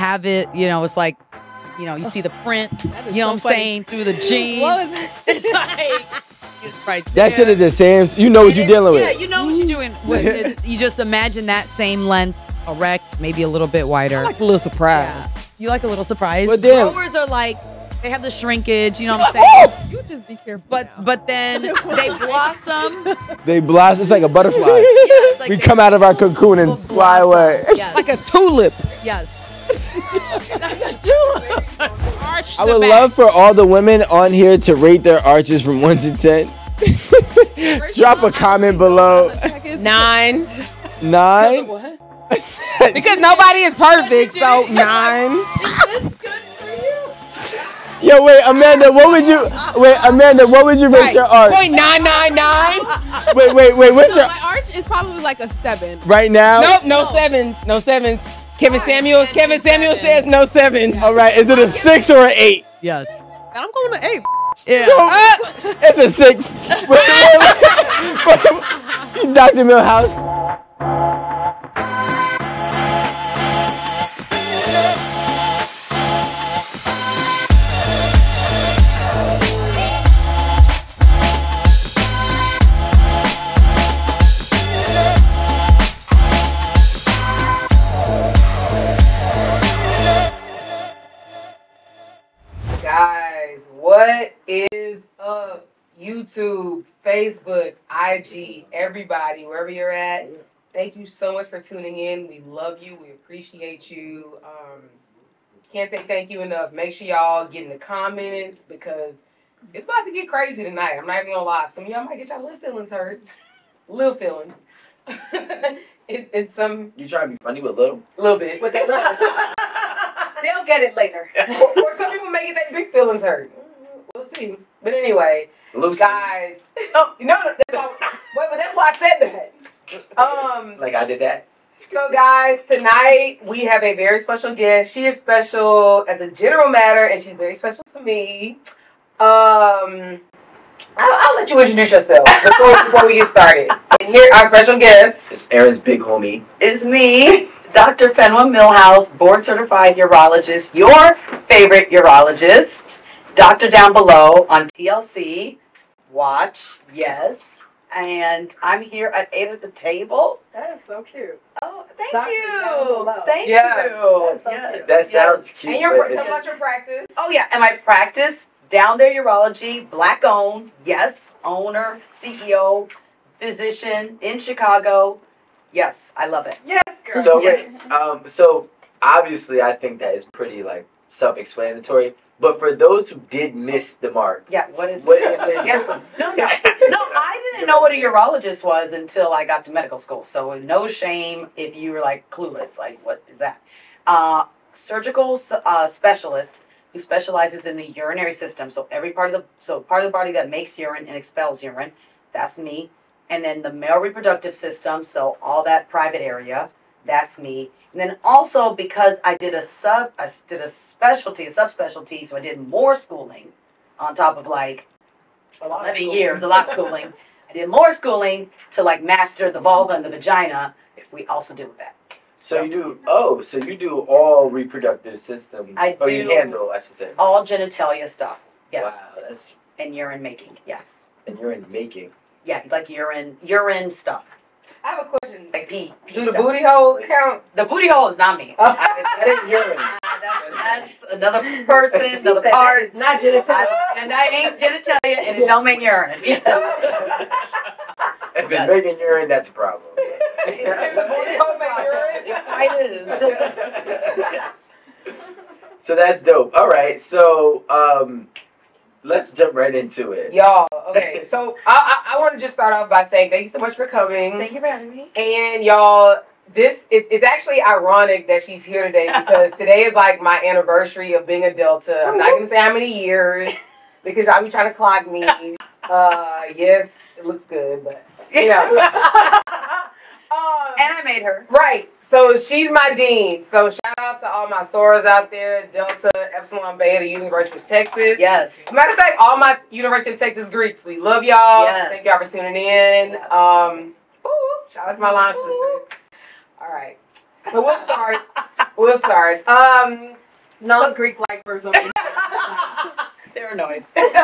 have it. You know, it's like, you know, you see the print. You know so what I'm funny. saying through the jeans. What was it? It's like it's right That shit is the same. You know what you're It is- dealing Yeah, with. Yeah, you know what you're doing. What- it- you just imagine that same length, erect, maybe a little bit wider. I like a little surprise. Yeah. You like a little surprise. But then- growers are like they have the shrinkage. You know what I'm saying? Oh! You just be careful. But now. but then they blossom. They blossom. It's like a butterfly. it's like we come out of our cocoon and fly blossom. away. Yes. like a tulip. yes. I would back. love for all the women on here to rate their arches from one to ten. Drop a comment below. Nine. Nine. Because nobody is perfect, so nine. Yo, wait, Amanda, what would you? Wait, Amanda, what would you rate Right. your arch? Point nine nine nine. Wait, wait, wait. What's your My arch is probably like a seven. right now? Nope, no sevens. No sevens. Kevin Samuels. Kevin Samuels says no sevens. All right, is it a six or an eight? Yes. I'm going to eight. Yeah. It's a six. Dr. Milhouse. Is up? YouTube, Facebook, IG, everybody, wherever you're at. Thank you so much for tuning in. We love you. We appreciate you. Um, can't say thank you enough. Make sure y'all get in the comments because it's about to get crazy tonight. I'm not even gonna lie. Some of y'all might get y'all little feelings hurt. Little feelings. it, it's some You trying to be funny with little? a little bit, but they they'll get it later. or, or some people may get their big feelings hurt. We'll see. But anyway, Loose. guys. Oh no, no that's why, wait, but that's why I said that. Um. Like I did that. So, guys, tonight we have a very special guest. She is special as a general matter, and she's very special to me. Um. I'll, I'll let you introduce yourself before, before we get started. And here, our special guest It's Aaron's big homie. is me, Dr. Fenwa Milhouse, board certified urologist, your favorite urologist. Doctor down below on TLC. Watch, yes. And I'm here at eight at the table. That is so cute. Oh, thank Doctor you. Thank Yeah. you. That's so Yes, cute. That yes. sounds cute. and your but tell it's- about your practice. Oh yeah, and my practice down there urology, black owned, yes, owner, CEO, physician in Chicago. Yes, I love it. Yes, girl. So Yes. wait, um, so obviously I think that is pretty like self-explanatory. But for those who did miss the mark, Yeah, what is what is the Yeah. No, no, no. I didn't know what a urologist was until I got to medical school. So no shame if you were like clueless. Like, what is that? Uh, surgical uh, specialist who specializes in the urinary system. So every part of the so part of the body that makes urine and expels urine. That's me. And then the male reproductive system. So all that private area. That's me. And then also because I did a sub, I did a specialty, a subspecialty. So I did more schooling on top of like A lot of 11 schools. years, a lot of schooling. I did more schooling to like master the vulva and the vagina. If We also deal with that. so you do oh, so you do all reproductive systems. I or you do- handle, I should say. All genitalia stuff. Yes. Wow, that's And urine making. Yes. and you're making. Yeah, like urine, urine stuff. I have a question. Like pee. pee Do the booty hole count? The booty hole is not me. That ain't urine. Ah, that's, that's another person, another That part. is not genitalia. And that ain't genitalia, and it don't make urine. If it's Yes. making urine, that's a problem. It is. It is a problem. It quite is. So that's dope. All right, so um, let's jump right into it. Y'all, okay. So I, I, I want to just start off by saying thank you so much for coming. Thank you for having me. And y'all, this it, it's actually ironic that she's here today because today is like my anniversary of being a Delta. I'm not gonna say how many years because y'all be trying to clock me. Uh, yes, it looks good, but you know. Um, And I made her. Right. So she's my dean. So shout out to all my sorors out there, Delta, Epsilon Beta, University of Texas. Yes. Matter of fact, all my University of Texas Greeks, we love y'all. Yes. Thank y'all for tuning in. Yes. Um, ooh, shout out to my line sisters. All right. So we'll start. we'll start. Um, Non-Greek like for example. They're annoyed. so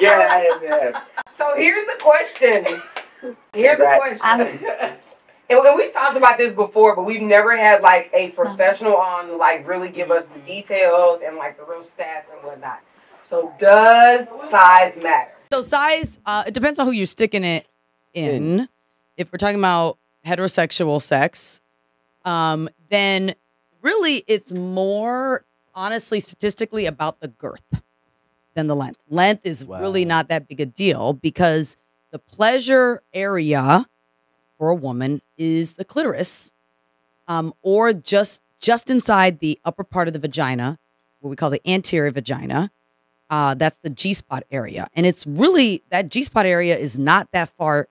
Yeah, I am. yeah. So here's the question. Here's the Congrats. question. And, and we've talked about this before, but we've never had like a professional on like really give us the details and like the real stats and whatnot. So does size matter? So size, uh, it depends on who you're sticking it in. If we're talking about heterosexual sex, um, then really it's more honestly statistically about the girth than the length. Length is really not that big a deal because the pleasure area for a woman is the clitoris, um, or just just inside the upper part of the vagina, what we call the anterior vagina. Uh, that's the G spot area. And it's really, that G spot area is not that far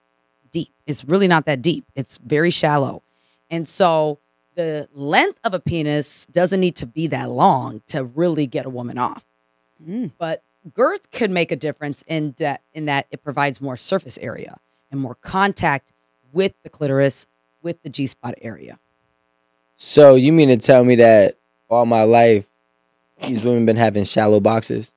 deep. It's really not that deep. It's very shallow. And so the length of a penis doesn't need to be that long to really get a woman off. Mm. But girth could make a difference in that, in that it provides more surface area and more contact with the clitoris, with the G spot area. So you mean to tell me that all my life these women been having shallow boxes?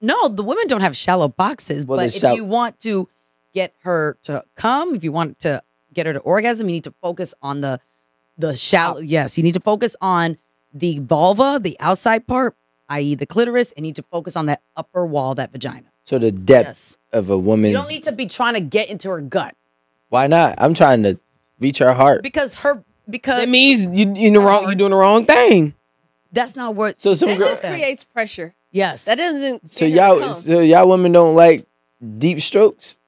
No, the women don't have shallow boxes, Well, but if shall- you want to get her to come, if you want to get her to orgasm, you need to focus on the the shallow. Oh. Yes, you need to focus on the vulva, the outside part, i.e., the clitoris, and you need to focus on that upper wall, that vagina. So the depth Yes, of a woman. you don't need to be trying to get into her gut why not? I'm trying to reach her heart. because her because That means you you in the wrong. You're doing the wrong thing. that's not what. So some That girl, just creates pressure. yes, That doesn't. so get her to y'all, come. so y'all women don't like deep strokes.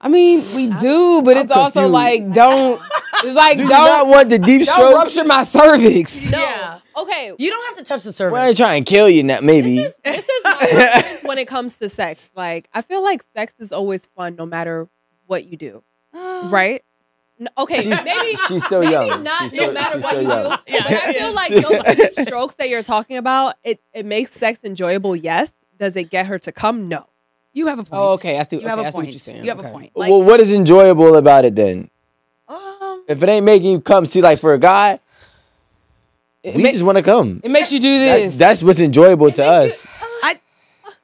I mean, we do, but I'm it's also like don't. It's like Do you not don't want the deep don't strokes? rupture my cervix. No. Yeah. Okay. you don't have to touch the Well, cervix. I ain't trying to kill you now, maybe. This is, this is my when it comes to sex. Like, I feel like sex is always fun no matter what you do. Right? No, okay, She's- maybe she's still maybe young. not She's no still- matter what you young. do. But I feel like those deep strokes that you're talking about, it, it makes sex enjoyable, yes. Does it get her to come? No. You have a point. Oh, okay. I see. You have okay, a I see what point. you're saying. You have okay. a point. Like, well, what is enjoyable about it then? um, If it ain't making you come, see, like for a guy, It, we ma- just want to come. it makes you do this. That's that's what's enjoyable to us. I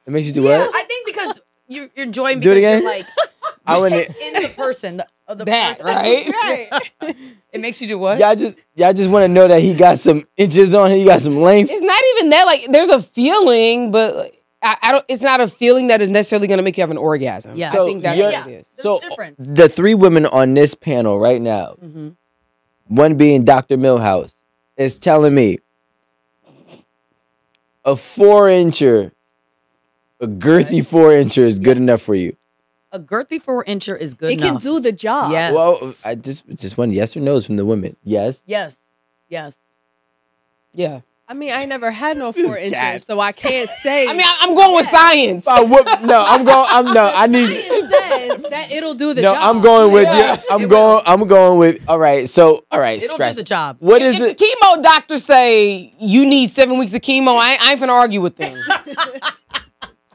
It makes you do Yeah, what? I think because you're, you're enjoying Do it because again? you're like I you wanna- in the person the, of the That, person. right? right. It makes you do what? Y'all just y'all just want to know that he got some inches on him. He got some length. it's not even that. Like, there's a feeling, but I, I don't. It's not a feeling that is necessarily going to make you have an orgasm. Yeah. I think that's you're- what it is. There's So difference. the three women on this panel right now, hmm one being Dr. Milhouse, is telling me a four incher, a girthy four incher is good enough for you. A girthy four incher is good it can do the job. Yes. Well, I just just one yes or no's from the women. Yes. yes. Yes. Yeah. I mean, I never had no This four cat. inches, so I can't say. I mean, I, I'm going with science. Uh, I whoop, no, I'm going. I'm no. I need. science says that it'll do the No, job. No, I'm going with Yeah. you. I'm It going. I'm going with. All right. So, all right. It'll Scratch. do the job. What if is if it? the chemo doctors say you need seven weeks of chemo, I, I ain't finna argue with them.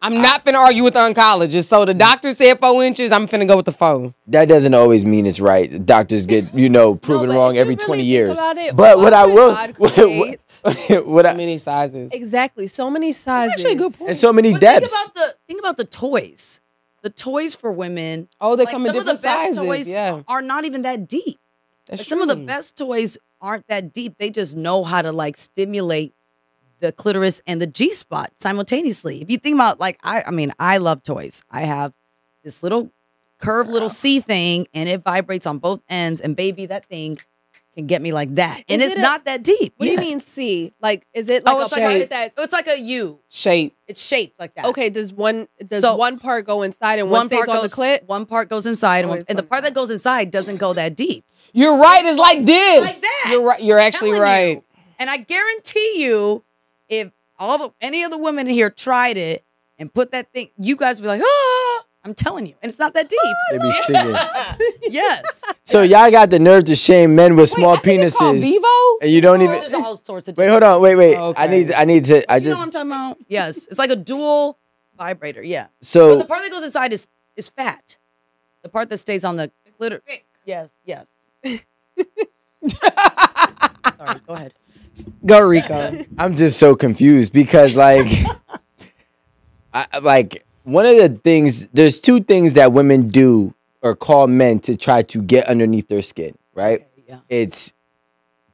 I'm not finna argue with the oncologist. So the doctor said four inches. I'm finna go with the four. That doesn't always mean it's right. Doctors get you know proven but wrong every really 20 years. it, But why what I would will, what, what, what How I, many sizes? Exactly. So many sizes. actually a good point. and so many But depths. think about the think about the toys. The toys for women. Oh, they like, come in some of the different best sizes. toys yeah, are not even that deep. that's Some of the best toys aren't that deep. They just know how to like stimulate the clitoris and the G spot simultaneously. If you think about like I I mean, I love toys. I have this little curved little C thing and it vibrates on both ends and baby that thing can get me like that. and Is it's it a- not that deep. What do you mean C? Like, is it like oh, a it's like, part a, that? it's like a U. shape. It's shaped like that. Okay, does one does So- one part go inside and one, One stays part on goes the clit? one part goes inside, and, one- it's and the part that. that goes inside doesn't go that deep. You're right. It's like this. like that. You're right. You're actually right. you. And I guarantee you, if all the any of the women in here tried it and put that thing, you guys would be like, ah, I'm telling you. And it's not that deep. they be singing. yes. So y'all got the nerve to shame men with small Wait, I think it's called penises, Vivo. and you don't even. There's all sorts of Wait, hold on. Wait, wait. I Okay. need. I need to. I you know just. what I'm talking about? Yes. It's like a dual vibrator. Yeah. But So the part that goes inside is is fat. The part that stays on the glitter. Yes, yes. Sorry, go ahead. Go Rico. I'm just so confused because like I like one of the things there's two things that women do or call men to try to get underneath their skin, right? Yeah. It's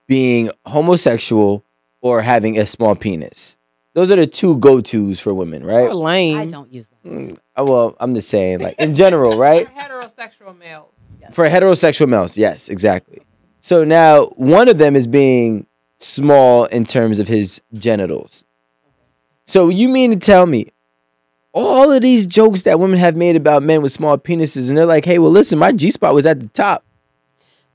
being homosexual or having a small penis. Those are the two go-tos for women, You're right? lame. I don't use that. Mm, uh, well, I'm just saying like in general, right? heterosexual males. For heterosexual males, yes, exactly. So now one of them is being small in terms of his genitals. So you mean to tell me all of these jokes that women have made about men with small penises, and they're like, "Hey, well, listen, my G spot was at the top."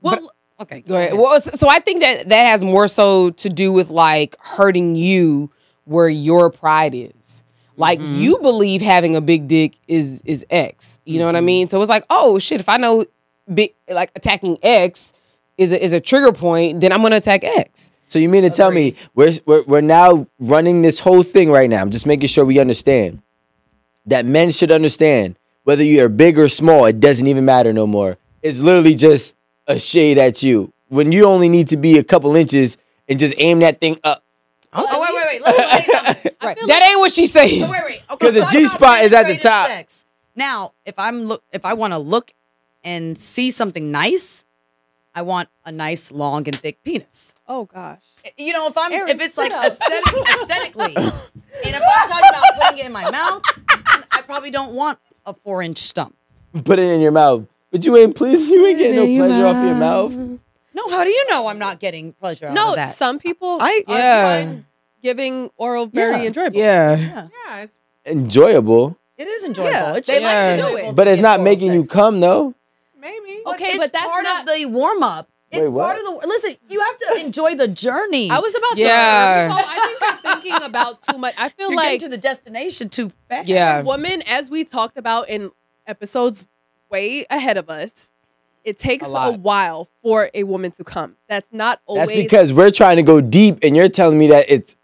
Well, okay, Go ahead. Well, so I think that that has more so to do with like hurting you where your pride is. Like mm-hmm. you believe having a big dick is is X. You know what I mm-hmm. mean? So it's like, oh shit, if I know big like attacking X is a, is a trigger point, then I'm gonna attack X. So you mean to tell me we're, we're we're now running this whole thing right now? I'm just making sure we understand that men should understand whether you are big or small. It doesn't even matter no more. It's literally just a shade at you when you only need to be a couple inches and just aim that thing up. Oh wait, wait, wait. Let me say something. Right. That ain't what she's saying. Oh, wait, wait. Okay, 'Cause the G-spot is at the top. Sex. Now, if I'm look, if I want to look and see something nice, I want a nice, long, and thick penis. Oh gosh. You know, if I'm Aaron, if it's like aesthetic, aesthetically, and if I'm talking about putting it in my mouth, then I probably don't want a four inch stump. Put it in your mouth, but you ain't please. You ain't getting no pleasure off your mouth. No, how do you know I'm not getting pleasure out No, of that? some people I- are Yeah. find giving oral very Yeah. enjoyable. Yeah. Yeah, it's Enjoyable, it is enjoyable. Yeah, It's they like to do it. but it's not oral making you come though. Maybe. Okay, Okay, but that's part not- of the warm up. It's Wait, part of the. Listen, you have to enjoy the journey. I was about to Yeah. say, Rico, I think I'm thinking about too much. I feel You're like getting to the destination too fast. Yeah. women, as we talked about in episodes way ahead of us, it takes A a, while for a woman to come. That's not always. That's because we're trying to go deep, and you're telling me that it's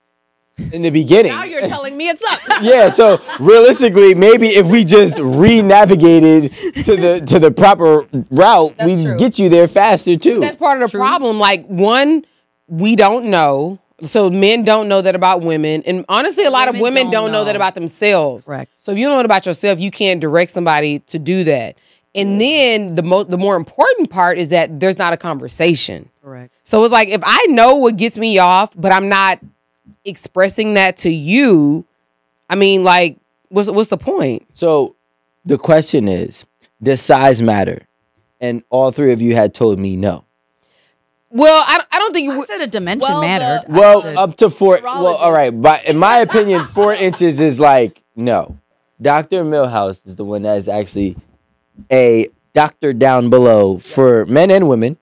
in the beginning. now you're telling me it's up. yeah, so realistically, maybe if we just re-navigated to the to the proper route, That's we true. get you there faster too. That's part of the problem. Like one, we don't know. So men don't know that about women, and honestly, a lot of Women women don't don't know. that about themselves. Correct. So if you don't know about yourself, you can't direct somebody to do that. And mm-hmm. then the mo- the more important part is that there's not a conversation. Correct. So it's like if I know what gets me off, but I'm not expressing that to you, I mean, like, what's what's the point? So the question is, does size matter? And all three of you had told me no. Well, I, don't- I don't think I you. said a dimension Well, mattered. I Well, up to four. Well, all right, but in my opinion, four inches is like no. Doctor Milhouse is the one that is actually a doctor down below for men and women.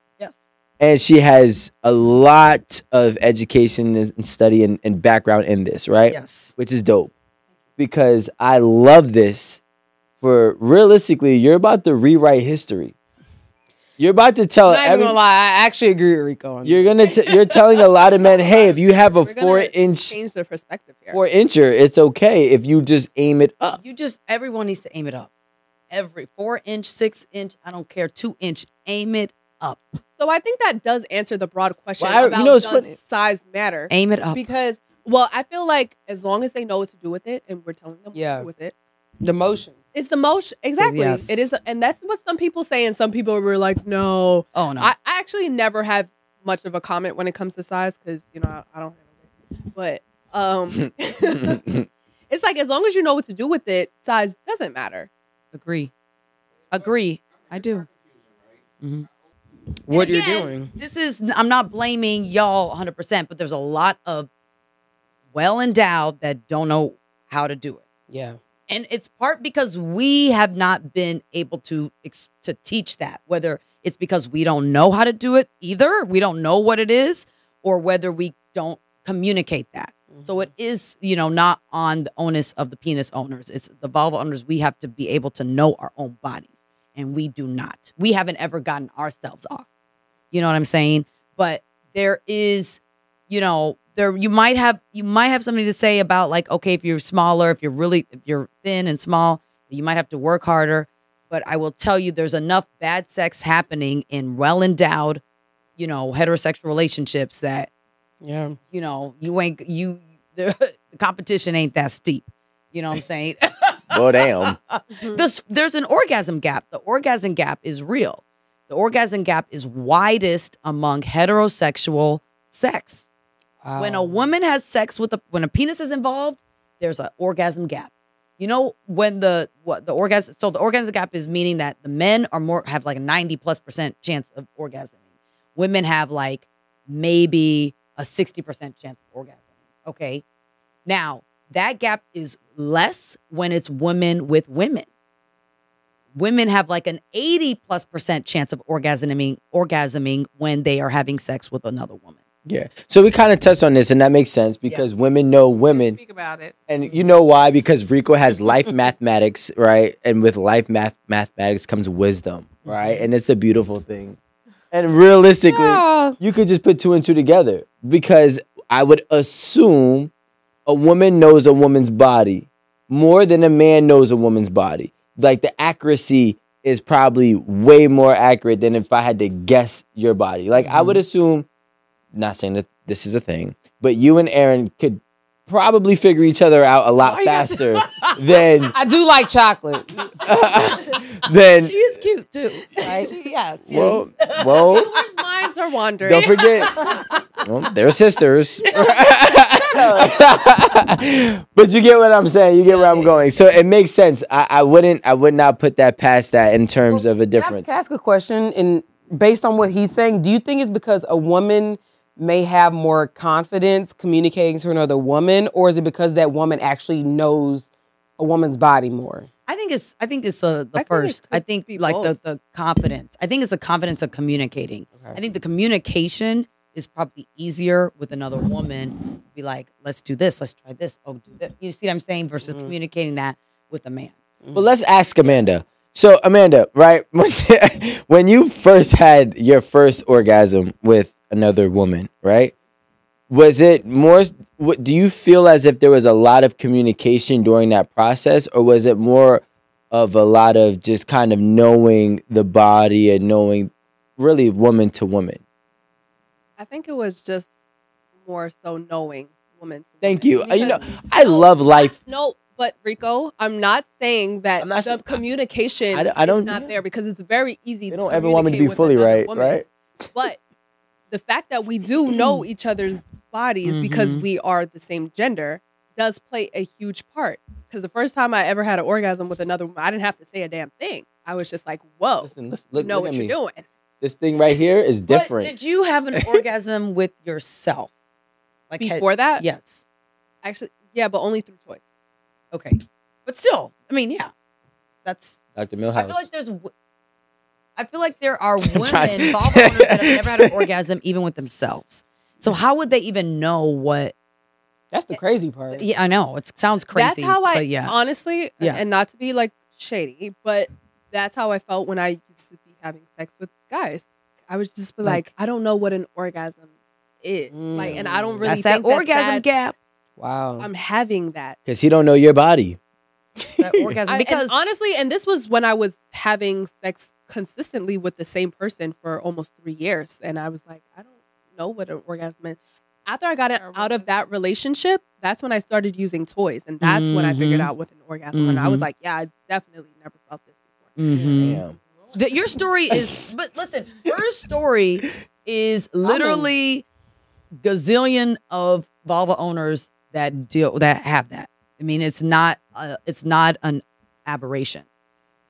And she has a lot of education and study and, and background in this, right? Yes. Which is dope because I love this. For realistically, you're about to rewrite history. You're about to tell I'm not every, gonna lie. I actually agree with Rico. On you're gonna t- you're telling a lot of men, hey, if you have a We're four inch change their perspective here. four incher, it's okay if you just aim it up. You just everyone needs to aim it up. Every four inch, six inch, I don't care, two inch, aim it up. So I think that does answer the broad question Well, I- you about know, does funny. size matter? Aim it up. Because well, I feel like as long as they know what to do with it, and we're telling them Yeah. what to do with it, the motion. it's the motion. Exactly, Yes. it is, and that's what some people say, and some people were like, "No." Oh no. I, I actually never have much of a comment when it comes to size because you know I, I don't have it. But um, it's like as long as you know what to do with it, size doesn't matter. Agree. Agree. I do. What And you're doing. This is I'm not blaming y'all 100%, but there's a lot of well endowed that don't know how to do it. Yeah. And it's part because we have not been able to ex- to teach that whether it's because we don't know how to do it either, we don't know what it is or whether we don't communicate that. So mm-hmm. it is, you know, not on the onus of the penis owners. It's the vulva owners. We have to be able to know our own bodies, and we do not. We haven't ever gotten ourselves off. You know what I'm saying? But there is, you know, there you might have you might have something to say about like, okay, if you're smaller, if you're really if you're thin and small, you might have to work harder. But I will tell you, there's enough bad sex happening in well endowed, you know, heterosexual relationships that Yeah. you know, you ain't you the, the competition ain't that steep. You know what I'm saying? Well, damn. There's there's an orgasm gap. The orgasm gap is real. The orgasm gap is widest among heterosexual sex. When a woman has sex with a when a penis is involved, there's an orgasm gap. You know when the what the orgasm so the orgasm gap is meaning that the men are more have like a 90 plus percent chance of orgasming. Women have like maybe a 60% chance of orgasming. Okay. Now, that gap is less when it's women with women. Women have like an 80 plus percent chance of orgasming orgasming when they are having sex with another woman. Yeah. So we kind of touched on this, and that makes sense because women know women. Speak about it. And you know why? Because Rico has life mathematics, right? And with life math mathematics comes wisdom, mm-hmm. right? And it's a beautiful thing. And realistically, Yeah. you could just put two and two together because I would assume a woman knows a woman's body more than a man knows a woman's body. Like the accuracy is probably way more accurate than if I had to guess your body. Like I mm-hmm. would assume, not saying that this is a thing, but you and Aaron could probably figure each other out a lot faster than I do like chocolate. than She is cute too. Right? She- yes. well, well Viewers' minds are wandering. Don't forget, well, they're sisters. but you get what I'm saying. You get where I'm going. So it makes sense. I, I wouldn't. I would not put that past that in terms of a difference. Can I ask a question? And based on what he's saying, do you think it's because a woman may have more confidence communicating to another woman, or is it because that woman actually knows a woman's body more? I think it's I think it's uh, the I think it first. I think like the both. the confidence. I think it's a confidence of communicating. I think the communication is probably easier with another woman. Be like, let's do this, let's try this. Oh, do this. You see what I'm saying? Versus communicating that with a man. But let's ask Amanda. So Amanda, right? When, when you first had your first orgasm with another woman, right? Was it more? what- Do you feel as if there was a lot of communication during that process, or was it more of a lot of just kind of knowing the body and knowing really woman to woman? I think it was just more so knowing woman. To Thank woman. you. Uh, You know, I No, love life. No, but Rico, I'm not saying that not the saying- communication I don't- I don't- is not there because it's very easy. They to don't ever want me to be fully right, woman. right? But the fact that we do know mm-hmm. each other's bodies because mm-hmm. we are the same gender does play a huge part. Because the first time I ever had an orgasm with another woman, I didn't have to say a damn thing. I was just like, "Whoa, Listen, listen, you look, know look what at you're me. doing." This thing right here is But different. did you have an orgasm with yourself? Like had- Before that, yes. actually, yeah, but only through toys. Okay. But still, I mean, yeah. That's Dr. I feel like there's w- I feel like there are I'm women, trying- vulva owners that have never had an orgasm even with themselves. So how would they even know what That's the crazy part. Yeah, I know. It sounds crazy. That's how I but yeah. honestly, Yeah. and not to be like shady, but that's how I felt when I used to be having sex with guys. I was just be Like- like, I don't know what an orgasm is, like, and I don't mm. really That's that think that orgasm that's- gap. Wow. I'm having that Because he don't know your body. That orgasm I- and because honestly, and this was when I was having sex consistently with the same person for almost three years, and I was like, I don't know what an orgasm is. After I got it out of that relationship, that's when I started using toys, and that's when I figured Mhm. out what an orgasm. And I was Mhm. like, yeah, I definitely never felt this before. Mhm. Damn. That your story is but listen, her story is literally gazillion of vulva owners that deal that have that. I mean, it's not uh, it's not an aberration.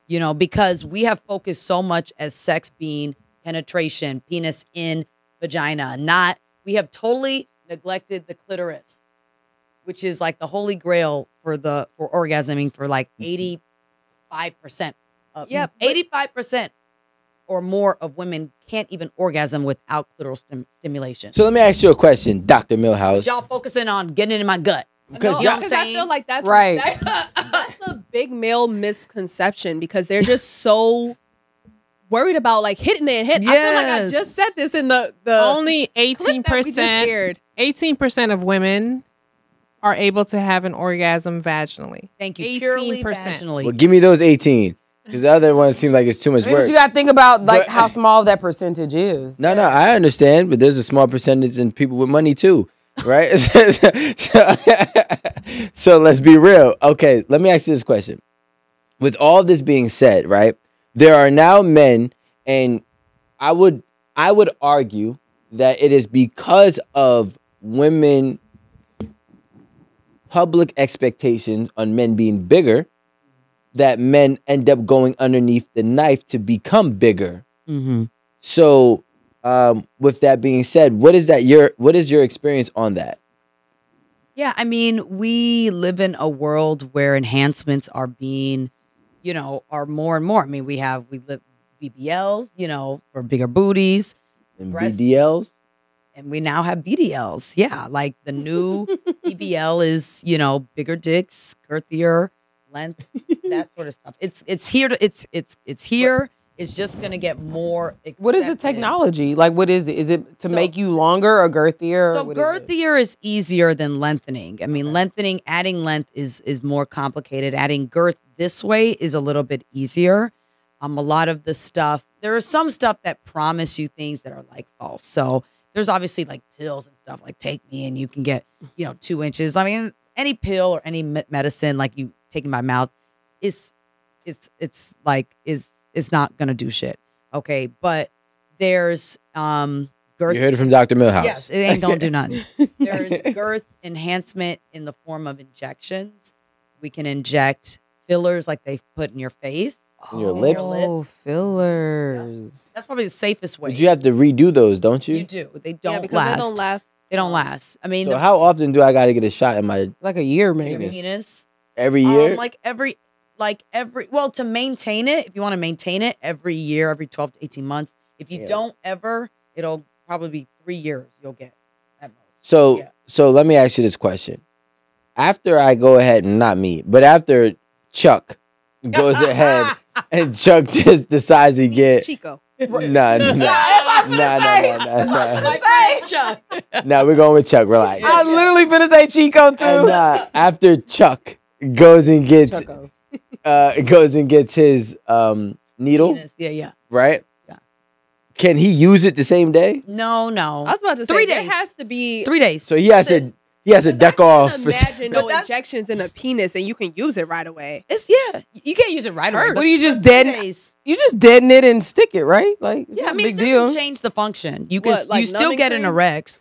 You know, because we have focused so much as sex being penetration, penis in vagina, not we have totally neglected the clitoris, which is like the holy grail for the for orgasming for like 85% of Yeah, 85% or more of women can't even orgasm without clitoral stim- stimulation. So let me ask you a question, Dr. Milhouse. y'all focusing on getting it in my gut. Because No, you I'm because I feel like that's Right. That's, that's a big male misconception because they're just so worried about like hitting it and hit. I feel like I just said this in the the Only eighteen that we just percent. Eighteen percent of women are able to have an orgasm vaginally. Thank you. Purely 18%. well, give me those 18. Because the other one seems like it's too much I work. you got to think about like But- how small that percentage is. No, no, I understand, but there's a small percentage in people with money too, right? so, so let's be real. Okay, let me ask you this question. With all this being said, right? There are now men, and I would I would argue that it is because of women public expectations on men being bigger that men end up going underneath the knife to become bigger. Mm-hmm. So, um, with that being said, what is that your what is your experience on that? Yeah, I mean, we live in a world where enhancements are being, you know, are more and more. I mean, we have we live BBLs, you know, for bigger booties, And Breast- BDLs? and we now have BDLs. Yeah, like the new BBL is, you know, bigger dicks, girthier, length, that sort of stuff. It's it's here to it's it's it's here. It's just gonna get more. What is the technology? Like, what is it? Is it to So- make you longer or girthier? So what is girthier is, easier than lengthening. I mean, lengthening, adding length is is more complicated. Adding girth this way is a little bit easier. Um, a lot of the stuff there is some stuff that promise you things that are like false. So there's obviously like pills and stuff like take me and you can get you know two inches. I mean, any pill or any medicine like you taking my mouth is it's it's like is is not gonna do shit. Okay, but there's um girth You heard it from Dr. Milhouse. Yes, it ain't gonna do nothing. There's girth enhancement in the form of injections. We can inject fillers like they put in your face. In your in lips? Oh, fillers. That's probably the safest way. But you have to redo those, don't you? You do. They don't yeah, because last. they don't last. They don't last. I mean, so the how often do I got to get a shot in my like a year, your maybe. penis, every year? um, like every, like every. Well, to maintain it, if you want to maintain it every year, every twelve to eighteen months. If you Yeah. don't ever, it'll probably be three years. You'll get at most. so yeah. so let me ask you this question. After I go ahead and not me, but after Chuck goes ahead and Chuck just decides to get Chico. nah nah nah nah nah. Nah, we're going with Chuck. Relax. I'm literally finna say Chico too. And uh, after Chuck goes and gets Chucko. Uh goes and gets his um needle, Penis. Yeah, yeah. right? Yeah. Can he use it the same day? No, no. I was about to say Three there days. has to be. Three days. So he has to he has to Because I off. can't For, Imagine no injections in a penis and you can use it right away. It's yeah. You can't use it right away. What do you just for three dead? You just deaden it and stick it, right? Like, it's Yeah, I mean, a it big doesn't deal. change the function. You can What, like you still numbing get an cream? erect.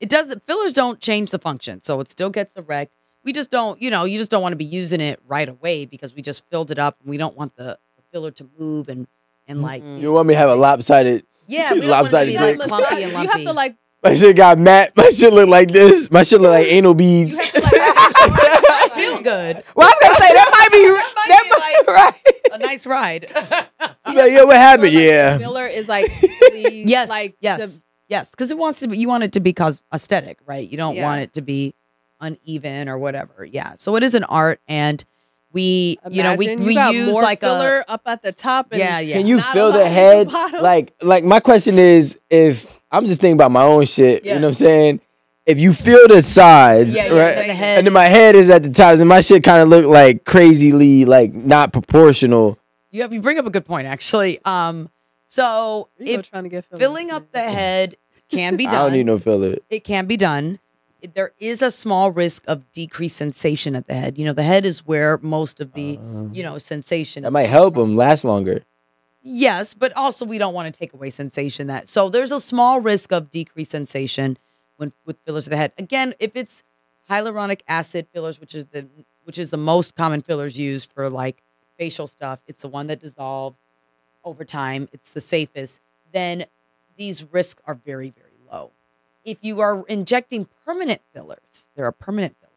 It does. The fillers don't change the function, so it still gets erect. We just don't, you know, you just don't want to be using it right away because we just filled it up and we don't want the, the filler to move and and like. Mm-mm. you want me to have a lopsided? Yeah, we don't want to lopsided be dick? like clumpy and lumpy. you have to like. My shit got matte. My shit look like this. My shit look like anal beads. You have to like. feel good. Well, I was gonna say that might be that might, right. A nice ride. I'm like, yo, what happened? Like, yeah. Filler is like. really, yes, Like yes, the- yes. Because it wants to be. You want it to be cos aesthetic, right? You don't Yeah. want it to be uneven or whatever. Yeah. So it is an art, and we, you know, we imagine we you use more like filler a up at the top. And yeah, yeah. Can you Not feel the lot at the head? Like, like my question is, if I'm just thinking about my own shit, Yeah. you know what I'm saying? If you feel the sides, Yeah, yeah, right? and the head and then my head is at the top, and my shit kind of look like crazily, like not proportional. You have you bring up a good point actually. Um, so if trying to get fillers filling up the head can be done I don't need no filler. it can be done. There is a small risk of decreased sensation at the head. You know, the head is where most of the uh, you know sensation. That might help them last longer. Yes, but also we don't want to take away sensation that. So there's a small risk of decreased sensation when with fillers of the head. Again, if it's hyaluronic acid fillers, which is the which is the most common fillers used for like facial stuff, it's the one that dissolves over time. It's the safest. Then these risks are very very low. If you are injecting permanent fillers, there are permanent fillers.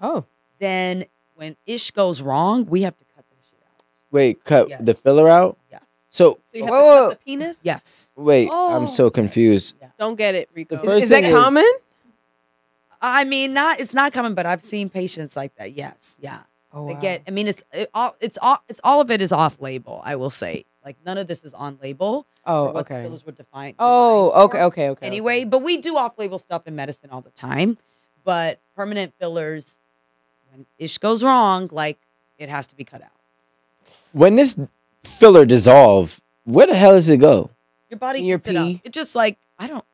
Oh, Then when ish goes wrong, we have to cut that shit out. Wait, cut Yes. the filler out. Yes. So So you have Whoa, to whoa. the penis. Yes. wait, Oh. I'm so confused. Don't get it, Rico. The first is that thing is- common? I mean, not it's not common, but I've seen patients like that. Yes, yeah. Oh, They wow. get. I mean, it's it, all it's all it's all of it is off label. I will say, like none of this is on label. Oh, for what the okay. Fillers were defined. Oh, okay, okay, okay. Anyway, but we do off label stuff in medicine all the time. But permanent fillers, when ish goes wrong, like it has to be cut out. When this filler dissolve, where the hell does it go? Your body In your eats it up. pee? It's just like I don't.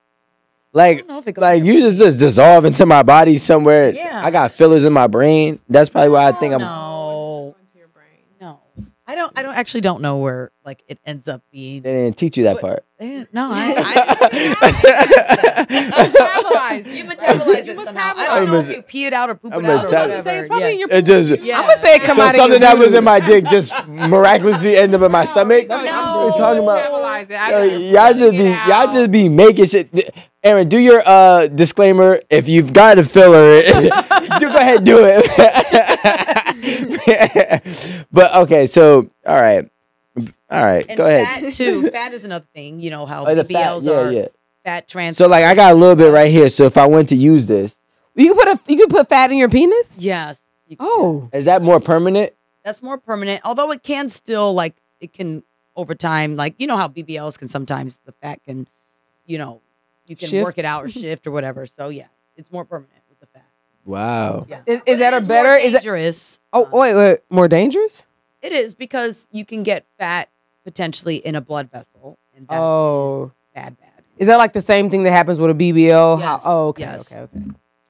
Like, don't know if it goes like you just, just dissolve into my body somewhere. Yeah. I got fillers in my brain. That's probably why I think I'm. no, no. I don't. I don't actually don't know where like it ends up being. They didn't teach you that But- part. No, I. Metabolize. You metabolize it You somehow. I don't know if you pee it out or poop I'm it out or metab- whatever. Say it's probably yeah. in your It just. Yeah. I'm gonna say it come So out of something your that was in my dick just miraculously ended up in my stomach. No, What are you talking about? Metabolize it. I Yo, just y'all just spit be it y'all just be making shit. Aaron, do your uh disclaimer. If you've got a filler, do go ahead do it. but okay, so all right, all right, And go ahead. fat too. Fat is another thing. You know how Oh, the fat, BBLs yeah, are yeah. fat trans. So like, I got a little bit right here. So if I went to use this, You can put a you can put fat in your penis. yes. you can. Oh, is that more permanent? that's more permanent. Although it can still like it can over time, like you know how BBLs can sometimes the fat can, you know, you can Shift. work it out or shift or whatever. So yeah, it's more permanent with the fat. Wow. Yeah. is, is that it a more better? Is it? dangerous? Oh Uh, wait, wait, more dangerous? it is because you can get fat potentially in a blood vessel, and that is Oh. bad, bad. Is that like the same thing that happens with a BBL? How- oh, okay, yes. okay, okay.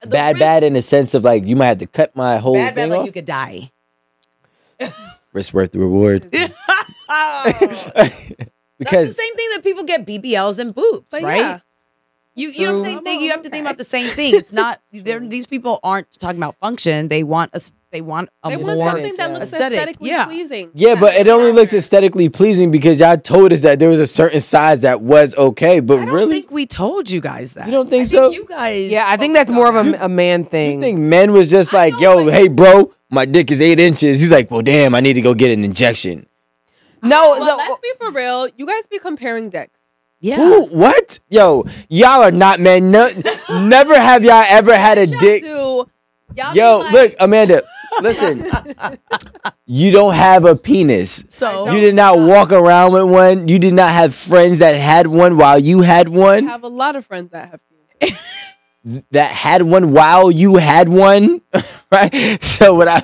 The Bad, risk- bad in the sense of like you might have to cut my whole bad, bad, thing like you could die. Risk worth the reward. That's the same thing that people get BBLs and boobs, But right? yeah. You you know what I'm saying? Thing you have to think about the same thing. It's not they're, these people aren't talking about function. They want a they want a They more want something that looks Aesthetic, aesthetically yeah. pleasing. Yeah, but it only looks aesthetically pleasing because y'all told us that there was a certain size that was okay. But really I don't really, think we told you guys that. You don't think I so? you guys. Yeah, I think that's more of on a, a man thing. you think men was just like, yo, but- hey, bro, my dick is eight inches. He's like, well, damn, I need to go get an injection. no, Well, the- let's be for real. You guys be comparing dicks. Yeah. Who? What? Yo, y'all are not men. No, never have y'all ever had a dick. do. Y'all Yo, like- look, Amanda, listen. you don't have a penis. So You did not walk around with one. You did not have friends that had one while you had one. I have a lot of friends that have penises. that had one while you had one, right? So what I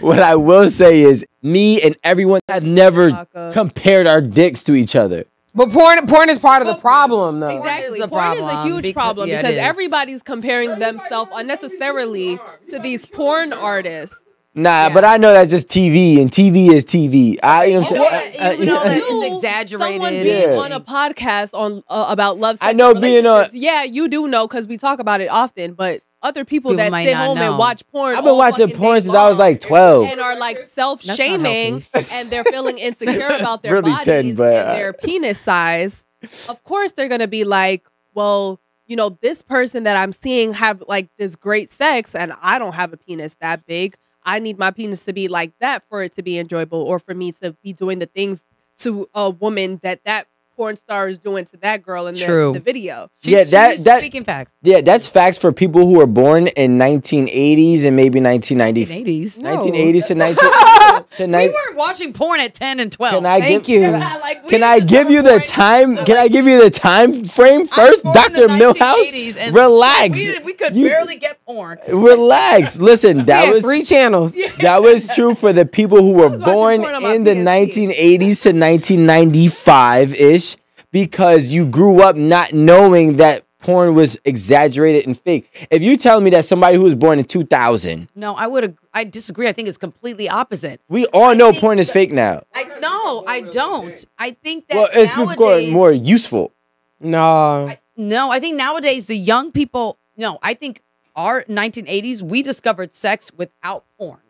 what I will say is me and everyone have never compared our dicks to each other. But porn porn is part of the problem though. Exactly. is a Porn is a huge because- problem yeah, because everybody's comparing themselves unnecessarily to these porn artists. Nah, but I know that's just TV, and TV is TV. I, you know what I'm Yeah, saying? I- you know that it's exaggerated. Someone being Yeah. on a podcast on uh, about love. Sex, I know and being on- relationships. Yeah, you do know because we talk about it often. But other people, People that sit home know. and watch porn. I've been all watching porn since I was like 12. and are like self shaming and they're feeling insecure about their Really bodies 10, but, and their penis size. Of course, they're gonna be like, well. You know, this person that I'm seeing have like this great sex, and I don't have a penis that big. I need my penis to be like that for it to be enjoyable, or for me to be doing the things to a woman that that porn star is doing to that girl in the, True. the video. She- Yeah, that- she's that- speaking facts. Yeah, that's facts for people who were born in 1980s and maybe 1990s. 1980s. 1980s to 19 to We weren't watching porn at 10 and 12. Can I Thank give, you. Like, Can I give you the time? to, Can I give you the time frame first, Doctor the Milhouse? Relax. We, we could You- barely get porn. Relax. Listen, that Yeah, was three channels. that was true for the people who were born porn on my in the 1980s to 1995 ish, because you grew up not knowing that porn was exaggerated and fake. If you tell me that somebody who was born in 2000, No, I would. ag- I disagree. I think it's completely opposite. we all know porn is fake now. I no, I don't. I think that Well, it's become nowadays, more useful. No. No, I think nowadays the young people. No, I think our 1980s we discovered sex without porn.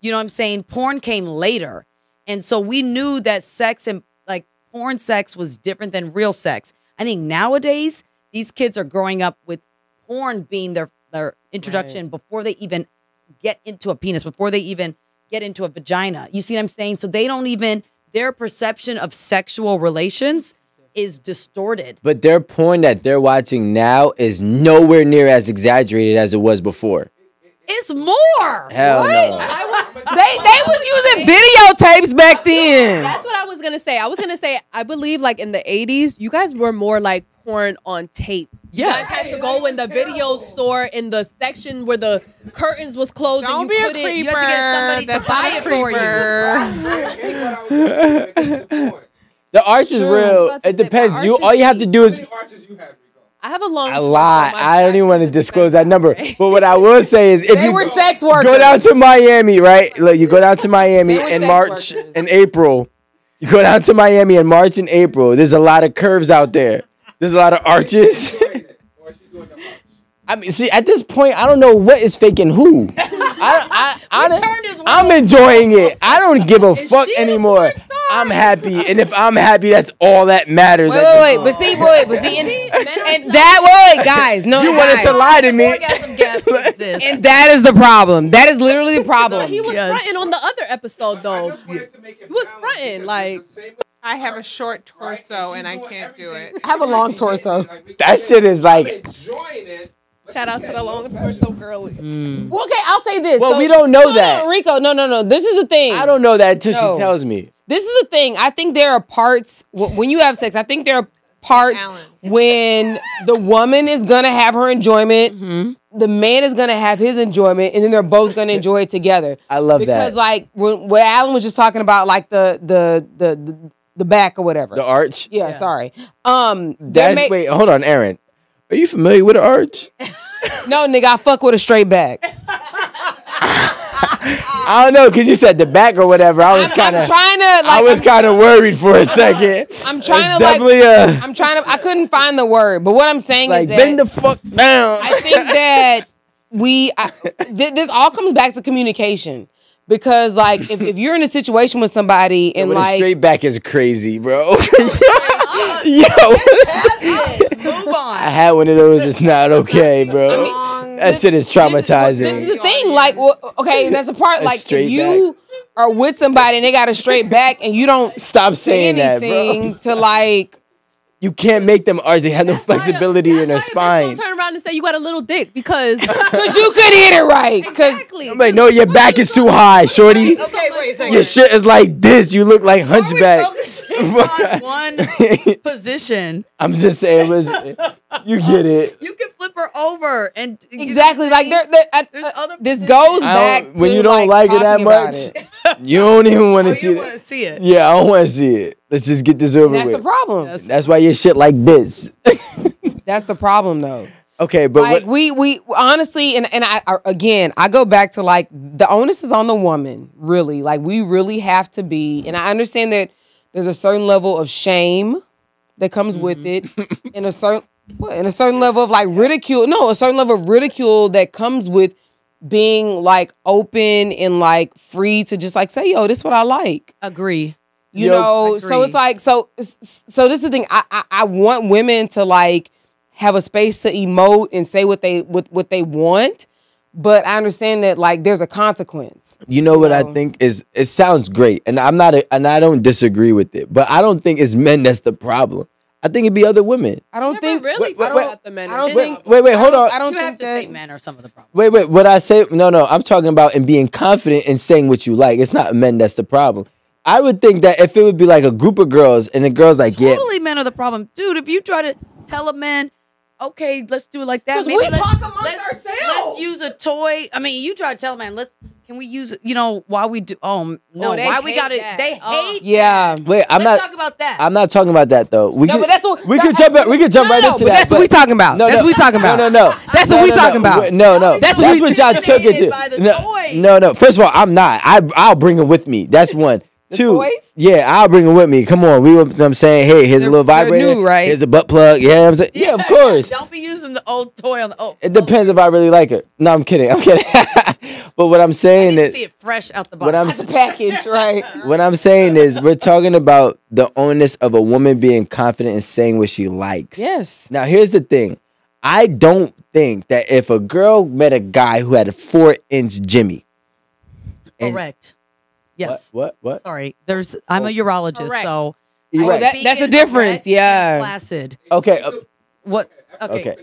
You know what I'm saying? Porn came later, and so we knew that sex and like porn sex was different than real sex. I think nowadays these kids are growing up with porn being their their introduction before they even get into a penis, before they even get into a vagina. You see what I'm saying? So they don't even their perception of sexual relations is distorted. But their porn that they're watching now is nowhere near as exaggerated as it was before. It's more. Hell no. They they was using videotapes back then. That's what I was gonna say. I was gonna say I believe like in the 80s, you guys were more like porn on tape. You guys had to go in the video store in the section where the curtains was closed Don't and you a couldn't. creeper. You had to get somebody That's to buy it a for you. The arch is True. Real. It depends. my You all you have to do is I have a long. a lot. I don't even want to disclose that number. But what I will say is, if They you were sex workers. go down to Miami, right? Look, you go down to Miami in March workers. and April. You go down to Miami in March and April. There's a lot of curves out there. There's a lot of arches. I mean, see, at this point, I don't know what is faking who. I, I, I, turned his I'm enjoying it. I don't give a fuck she the anymore. Porn? I'm happy, and if I'm happy, that's all that matters. Wait, at this wait, wait. But see, wait, but see, and, and that, wait, wait, guys, no, You wanted to lie to me. Orgasm gap exists. And that is the problem. That is literally the problem. He was Yes. fronting on the other episode though. He was fronting like. I have a short torso and I can't do it. I have a long torso. That shit is like. Shout out to the long torso girl. Hmm. Well, okay, I'll say this. Well, So- we don't know No, no, that. Rico. No, no, no. This is the thing. I don't know that until No. she tells me. This is the thing. I think there are parts when you have sex. I think there are parts Alan. when the woman is gonna have her enjoyment, Mm-hmm. the man is gonna have his enjoyment, and then they're both gonna enjoy it together. I love because, that. like, when, when Alan was just talking about, like the the the the, the back or whatever. The arch. yeah, sorry. Um, there That's may- wait, hold on, Aaron. Are you familiar with the arch? no, nigga, I fuck with a straight back. I don't know, cause you said the back or whatever. I was kind of, trying to like. I was kind of worried for a second. I'm trying to like. definitely a I'm trying to. I couldn't find the word, but what I'm saying like is that bend the fuck down. I think that we I, th- this all comes back to communication because like if, if you're in a situation with somebody and a like straight back is crazy, bro. Yo, Move on. I had one of those. It's not okay, bro. Long- That shit is this is, this traumatizing. is the thing like well, okay that's a part like you are with somebody and they got a straight back and you don't Stop say saying that, bro. anything to like You can't make them arch. They have no flexibility in their That's why the bitch spine. gonna turn around and say you got a little dick because because you could hit it right because exactly. I'm like, no, your back is too high, shorty. Okay, wait a Your shit is like this. You look like hunchback. on one position. I'm just saying, was you get it? You can flip her over and exactly like there, there There's uh, other this goes back when to, you don't like it that much, it. You don't even want Oh, to see you want to it. see it? Yeah, I don't want to see it. Let's just get this over that's the problem That's why your shit like this. that's the problem though okay, but like what, we we honestly and and I, I again I go back to like the onus is on the woman really like we really have to be and I understand that there's a certain level of shame that comes with Mm-hmm. it and a certain what, and a certain level of like ridicule no a certain level of ridicule that comes with being like open and like free to just like say yo this is what I like. Agree. you Yo, know? So it's like so so this is the thing. I, I i want women to like have a space to emote and say what they what, what they want but i understand that like there's a consequence. You know what I think is it sounds great, and I'm not, a, and I don't disagree with it, but I don't think it's men that's the problem. I think it'd be other women. i don't think really Wait, wait, thought wait. about the men. I don't think- just- Wait, wait, hold I on. don't, I don't you think have to that say men are some of the problem. Wait, wait. What I say? No, no. I'm talking about and being confident in saying what you like. It's not men that's the problem. I would think that if it would be like a group of girls and the girls like, yeah, Totally men are the problem. Dude, if you try to tell a man, okay, let's do it like that. 'Cause maybe we let's, talk amongst let's, ourselves. let's use a toy. I mean, you try to tell a man, let's can we use you know, why we do oh no, Oh, why we gotta that. they Oh. hate yeah wait, I'm let's not. talk about that. I'm not talking about that though. We no, could, but that's what we that- could jump. We could jump no, right no, into but that. that's what we talking about No, that's what we talking about No, no, no. That's what we talking about. No, no. That's That's, what we- what y'all took it to. by the no, toy. no, no. First of all, I'm not. I I'll bring it with me. That's one. Two. toys? Yeah, I'll bring it with me. Come on. We. I'm saying, hey, here's They're- a little vibrator. new, right? Here's a butt plug. Yeah, I'm saying, yeah, of course. Don't be using the old toy on the oh It depends oh. if I really like it. No, I'm kidding. I'm kidding. but what I'm saying need is, see it fresh out the box. what I'm That's a package right what I'm saying is, we're talking about the onus of a woman being confident and saying what she likes. yes Now, here's the thing. I don't think that if a girl met a guy who had a four inch Jimmy. and- correct. Yes. What? What? What? Sorry. There's I'm a urologist, Correct. so You're right. that- that's a difference, yeah. Flaccid. Okay. uh, What okay. Okay.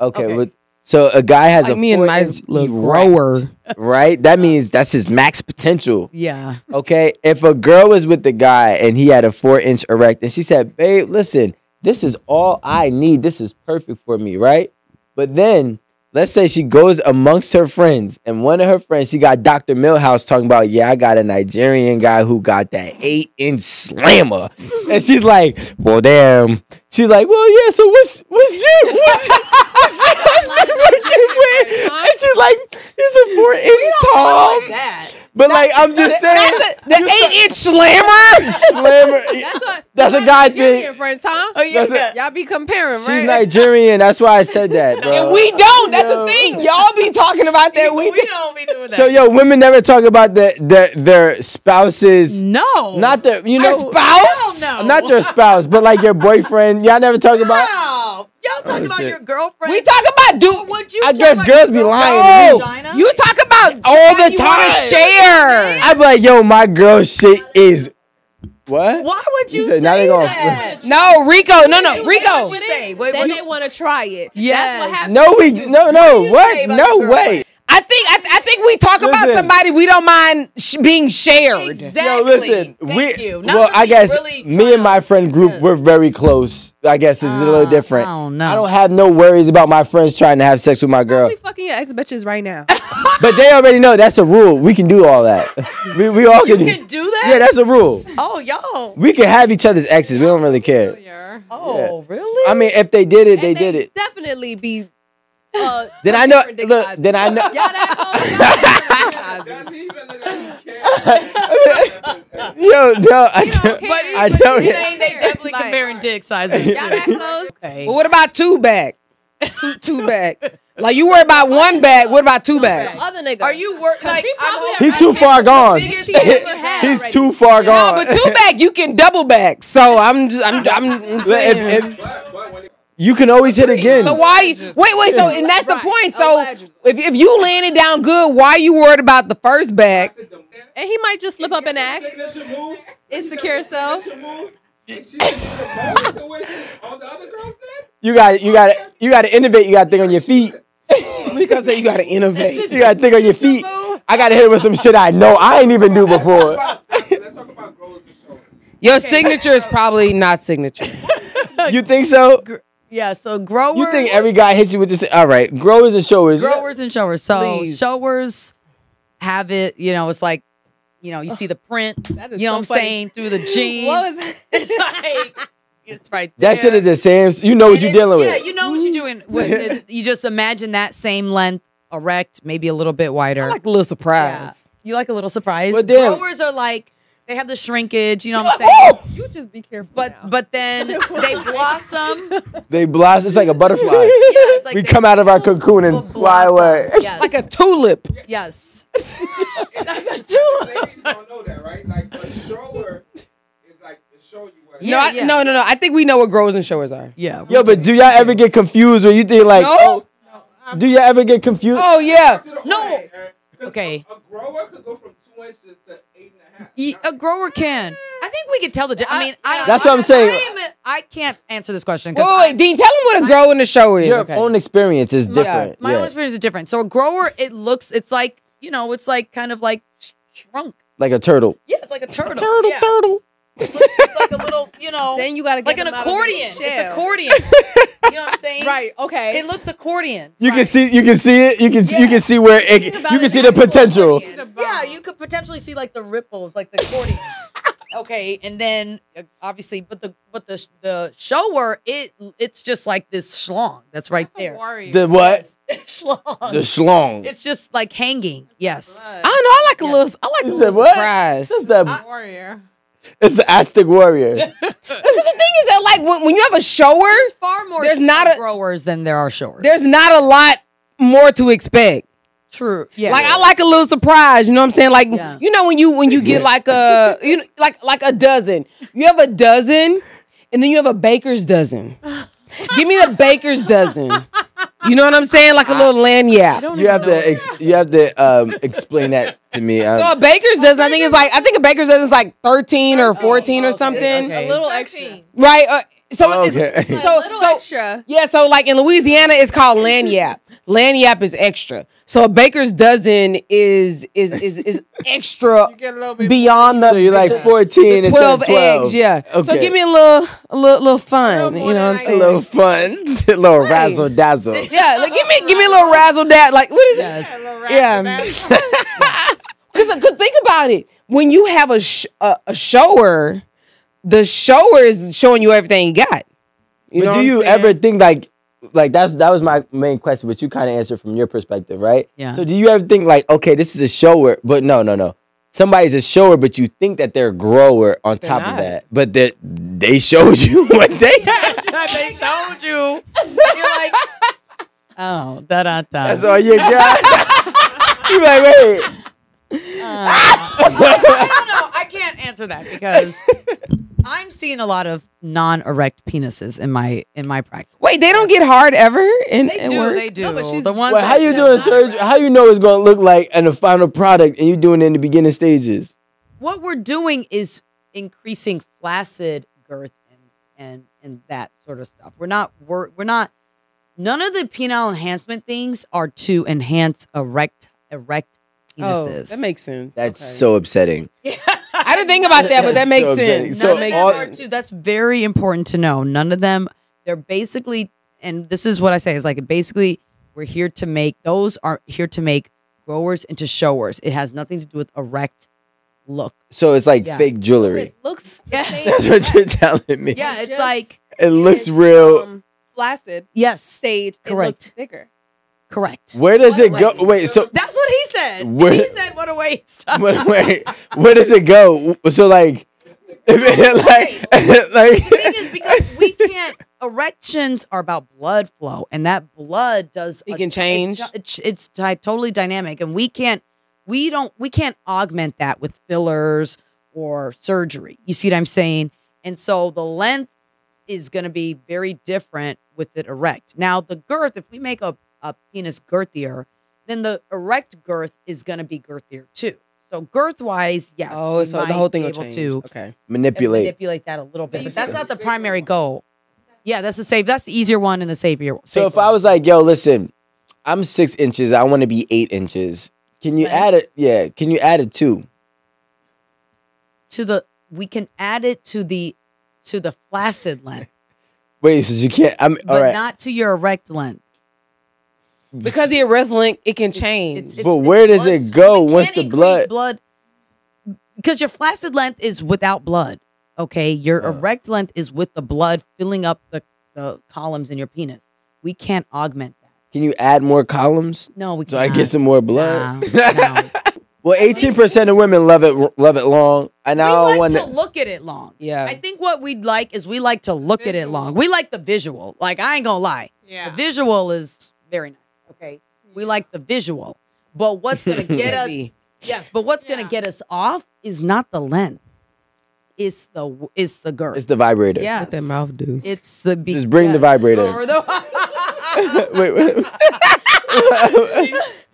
Okay. Okay. but- so a guy has like a me and four-inch little grower right? That means that's his max potential. Yeah. Okay. If a girl was with the guy and he had a four inch erect and she said, babe, listen, this is all I need. This is perfect for me, right? But then let's say she goes amongst her friends, and one of her friends, she got Dr. Milhouse talking about, yeah, I got a Nigerian guy who got that eight inch slammer. and she's like, well, damn. She's like, well, yeah, so what's what's your what's, what's your husband working with? And she's like, he's a four inch Tom. But like I'm just saying, The eight inch slammer. slammer. That's. That's a guy Nigerian thing. friends, huh? Oh, yeah. Y'all be comparing, She's right? Nigerian. That's why I said that, bro. And we don't. That's the thing. Y'all be talking about that. We, we don't be doing that. So yo, women never talk about the, the their spouses, no. not their you Our know spouse. no. not your spouse, but like your boyfriend. Y'all never talk about. Wow. Y'all talk Oh, about shit. your girlfriend. We talk about do. Would you I guess girls be lying. vagina? You talk about All the you time. share. I be like, yo, my girl shit is what? Why would you, You said, say now they gonna- that? No, Rico. No, no, What Rico. you say? Wait, then what- they want to try it. Yeah. That's what happened. No, we no no what? No your way. I think I, I think we talk about somebody we don't mind sh- being shared. Exactly. Yo, listen, Thank we you. Well, I guess really me and my friend group Yeah. we're very close. I guess it's a little Uh, different. I don't know. I don't have no worries about my friends trying to have sex with my girl. We fucking your ex bitches right now. But they already know that's a rule. We can do all that. We, we all You can. can do that? Yeah, that's a rule. Oh, y'all. We can have each other's exes. We don't really care. Familiar. Oh, really? I mean, if they did it, they And did it. Definitely be. Uh, Then I know. different Look, sizes. then I know. Y'all that close? Does he even look like he cares? Yo, no, I You don't don't. care. but he's, I but don't he's saying they definitely Like- comparing dick sizes. Y'all that close? okay. But what about two back? Two two back. Like you worry about one back. What about two back? Other niggas. Are you work like She I'm probably hoping- He too far gone. biggest She fan ever of had her. He's too far gone. No, gone. but two back you can double back. So I'm just I'm I'm, I'm saying. if, if, But, but when it, you can always hit again. so why? Wait, wait. So and that's the point. So if if you land it down good, why are you worried about the first I back? And he might just slip up and ask. signature Insecure self. and she didn't do the mold the way she, all the other girls did. you got you got you got to innovate. You got to think on your feet. Because say you gotta innovate. You got to think on your feet. I got to hit it with some shit I know I ain't even do before. Let's talk about girls and shoulders. Your signature is probably not signature. You think so? Yeah, so growers. You think every guy hits you with this? All right, growers and showers. growers and showers. So Please. showers have it, you know, it's like, you know, you see the print, That is you know so what I'm funny. saying, through the jeans. What was it? It's like it's right That shit is the same. You know what And you're dealing Yeah, with. Yeah, you know what you're doing. With. You just imagine that same length, erect, maybe a little bit wider. I like a little Yeah. surprise. You like a little surprise. But then- growers are like they have the shrinkage, you know what I'm saying? You just be careful. But now. but then they blossom. They blossom. It's like a butterfly. it's like we they come out of our cocoon and will fly blossom. away. Yes. Like a tulip. yes. A tulip. Ladies don't know that, right? Like a shower is like it's showing you what. no, I, yeah. no, no, no. I think we know what growers and showers are. Yeah. Yo, but do y'all ever get confused when you think like, No. oh, do y'all ever get confused? Oh yeah. No. audience, Okay. A, a grower could go from two inches to Ye- A grower can. I think we could tell the. di- I mean, I don't. That's what I'm saying. I, am- I can't answer this question Wait, because wait, wait, Dean, tell him what a grower in the show is. Your okay. own experience is different. my yeah. own experience is different. So a grower, it looks, it's like you know, it's like kind of like sh- shrunk. like a turtle. Yeah, it's like a turtle. Turtle, yeah. turtle. It looks, it's like a little, you know, then you gotta get like an them out of the accordion. It's accordion. you know what I'm saying? Right. Okay. It looks accordion. You can see, you can see it. You can, you can see where it. It's You can see the potential. accordion. Yeah, you could potentially see like the ripples, like the accordion. okay, and then uh, obviously, but the but the the shower, it it's just like this schlong that's right That's there. The what? schlong. The schlong. it's just like hanging. Yes. I don't know. I like a Yeah. little. I like a little said what? surprise. It's the, warrior. It's the Aztec warrior. Because the thing is that, like, when, when you have a shower, Far more. There's not a- growers than there are showers. there's not a lot more to expect. True. Yeah. Like I like a little surprise, you know what I'm saying? Like Yeah. you know when you when you get like a you know, like like a dozen. You have a dozen and then you have a baker's dozen. Give me the baker's dozen. You know what I'm saying? Like a little lanyard. You have to, ex- you have to um, explain that to me. Um, So a baker's dozen, I think it's like I think a baker's dozen is like 13 or 14 or something. okay. a little extra. Right? Uh, So oh, it's, Okay. A so little so extra. yeah. So like in Louisiana, it's called lagniappe. Lagniappe is extra. So a baker's dozen is is is is extra You get a beyond the. So you're like the- 14 the instead 12 12. eggs, yeah. So give me a little, a little, little fun. little you know what I'm saying? A little fun, a little Right. razzle dazzle. Yeah, like give me, give me a little razzle dazzle. Like what is it? Yes. a little Yeah. razzle dazzle. Because because think about it. When you have a sh- a, a shower, the shower is showing you everything you got. You but what do I'm you saying? ever think like like that's that was my main question, but you kind of answered from your perspective, right? Yeah. So do you ever think like, okay, this is a shower, but no, no, no. Somebody's a shower, but you think that they're a grower on They're top not. of that. But that they showed you what they had. they showed you. You're like, oh, da da da. That's all you got. You're like, wait. Uh. I don't know. I can't answer that because I'm seeing a lot of non-erect penises in my in my practice. Wait, they don't get hard ever. In, They in do. work? They do. No, but she's- the ones Well, how you doing surgery? erect. How you know it's gonna look like in the final product, and you doing it in the beginning stages? What we're doing is increasing flaccid girth and and and that sort of stuff. We're not we're we're not. None of the penile enhancement things are to enhance erect erect Oh, penises. that makes sense. That's Okay. so upsetting. I didn't think about that, but that makes so sense. So None that of makes them all- sense. are too. That's very important to know. None of them. They're basically, and this is what I say is like basically we're here to make those are here to make growers into showers. It has nothing to do with erect look. So it's like Yeah. fake jewelry. It looks Yeah. That's what you're telling me. Yeah, it's Just- like It looks It's, real. um, flaccid yes, stage. It Correct. looks bigger. Correct. Where does What it go? waste. Wait, so That's what he said. Where- he said, "What a waste." wait, wait, where does it go? So like, if it, like, like, the thing is because we can't erections are about blood flow and that blood does It a- can change. it's, it's totally dynamic and we can't we don't we can't augment that with fillers or surgery you see what i'm saying and so the length is going to be very different with it erect now the girth if we make a, a penis girthier then the erect girth is going to be girthier too so girth wise yes oh, so the whole thing be will able change. to Okay. manipulate. manipulate that a little bit. But that's not the primary goal. Yeah, that's the safe. That's the easier one and the savior. So if I was like, yo, listen, I'm six inches. I want to be eight inches. Can you Length? add it? Yeah. Can you add it two? to the, we can add it to the to the flaccid length, Wait, so you can't. I'm but all right. not to your erect length. Because the erect link, it can change. But where does it go once the blood- blood? Because your flaccid length is without blood. Okay, your Uh. erect length is with the blood filling up the, the columns in your penis. We can't augment that. Can you add more columns No, we can't. So I get some more blood? No, no. well, eighteen percent of women love it. Love it long. And we I don't like want to look at it long. yeah. I think what we'd like is we like to look at it long. We like the visual. Like I ain't gonna lie, Yeah. the visual is very nice. Okay, we like the visual, but what's gonna get us? Yes, but what's gonna get us off is not the length. It's the it's the girl. It's the vibrator. yes. What that mouth do? It's the be- Just bring the vibrator. Or the- wait, wait.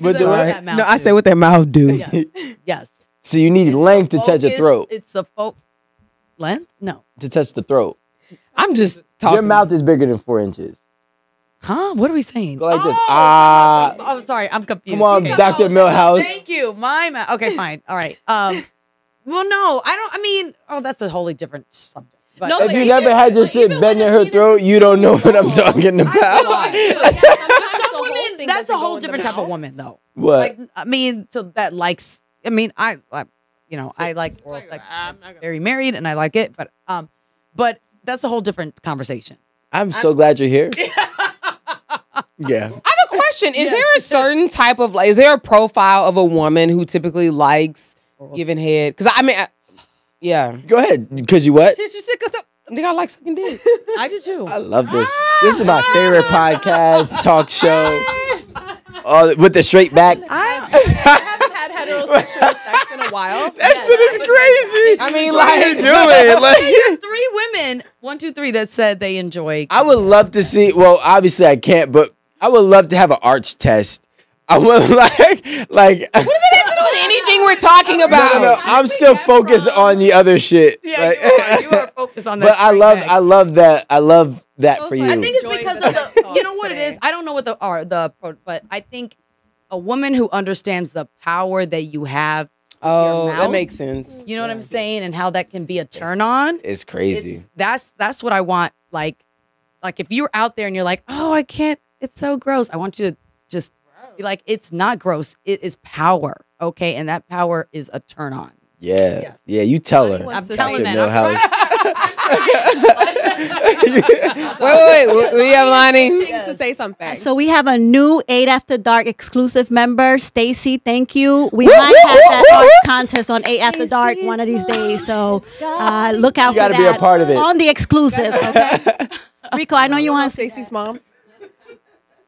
but Sorry. the, that mouth No, I say what that mouth do. yes, yes. so you need It's length to touch a throat. It's the fo- length. No, To touch the throat. I'm just talking. Your mouth is bigger than four inches. Huh? What are we saying? Go like this. Oh, Ah. I'm sorry. I'm confused. Come on, Okay. Dr. Milhouse. Thank you. My ma- okay, fine. All right. Um, well, no, I don't. I mean, oh, that's a wholly different subject. But No, If you never had your but shit even bend in her throat, is you don't know what I'm talking about. some women, that's a whole different type of woman. woman, though. what? Like, I mean, so that likes. I mean, I, I you know, I like oral sex. I'm not gonna- Very married, and I like it, but um, but that's a whole different conversation. I'm so glad you're here. yeah. I have a question. Is there a certain type of like? Is there a profile of a woman who typically likes giving head? Because I mean, I, yeah, Go ahead. Because you what? I think I like sucking dick. I do too. I love this. Ah! This is my favorite podcast, talk show. Ah! All with the straight back. I haven't had heterosexual sex in a while. That shit is crazy. I mean, what are you doing? Like, Three women, one, two, three, that said they enjoy. I would love to see. Well, obviously I can't, but I would love to have an arch test I would like, like. What does it have to do with anything we're talking about? no, no. I'm still focused on the other shit. Yeah, Like- you are. You are focused on that. but I love, bag. I love that. I love that So for you. I think it's Enjoying because of the. You know what it today. is. I don't know what the are the but I think a woman who understands the power that you have. Oh, Your that makes sense. You know what I'm saying, and how that can be a turn on. it's crazy. It's, that's that's what I want. Like, like if you're out there and you're like, oh, I can't. It's so gross. I want you to just be like, it's not gross. It is power. Okay, and that power is a turn on. yeah, Yes. yeah. You tell her. I'm telling say that. No I'm Wait, wait, wait. We have Lonnie. Wishing to say something. So we have a new Eight After Dark exclusive member, Stacy. Thank you. We might have woo, that art contest on Eight After Dark one of these days. So uh, look out You for gotta be a part of it. on the exclusive. Okay, Rico, I know you want to say Stacey's mom.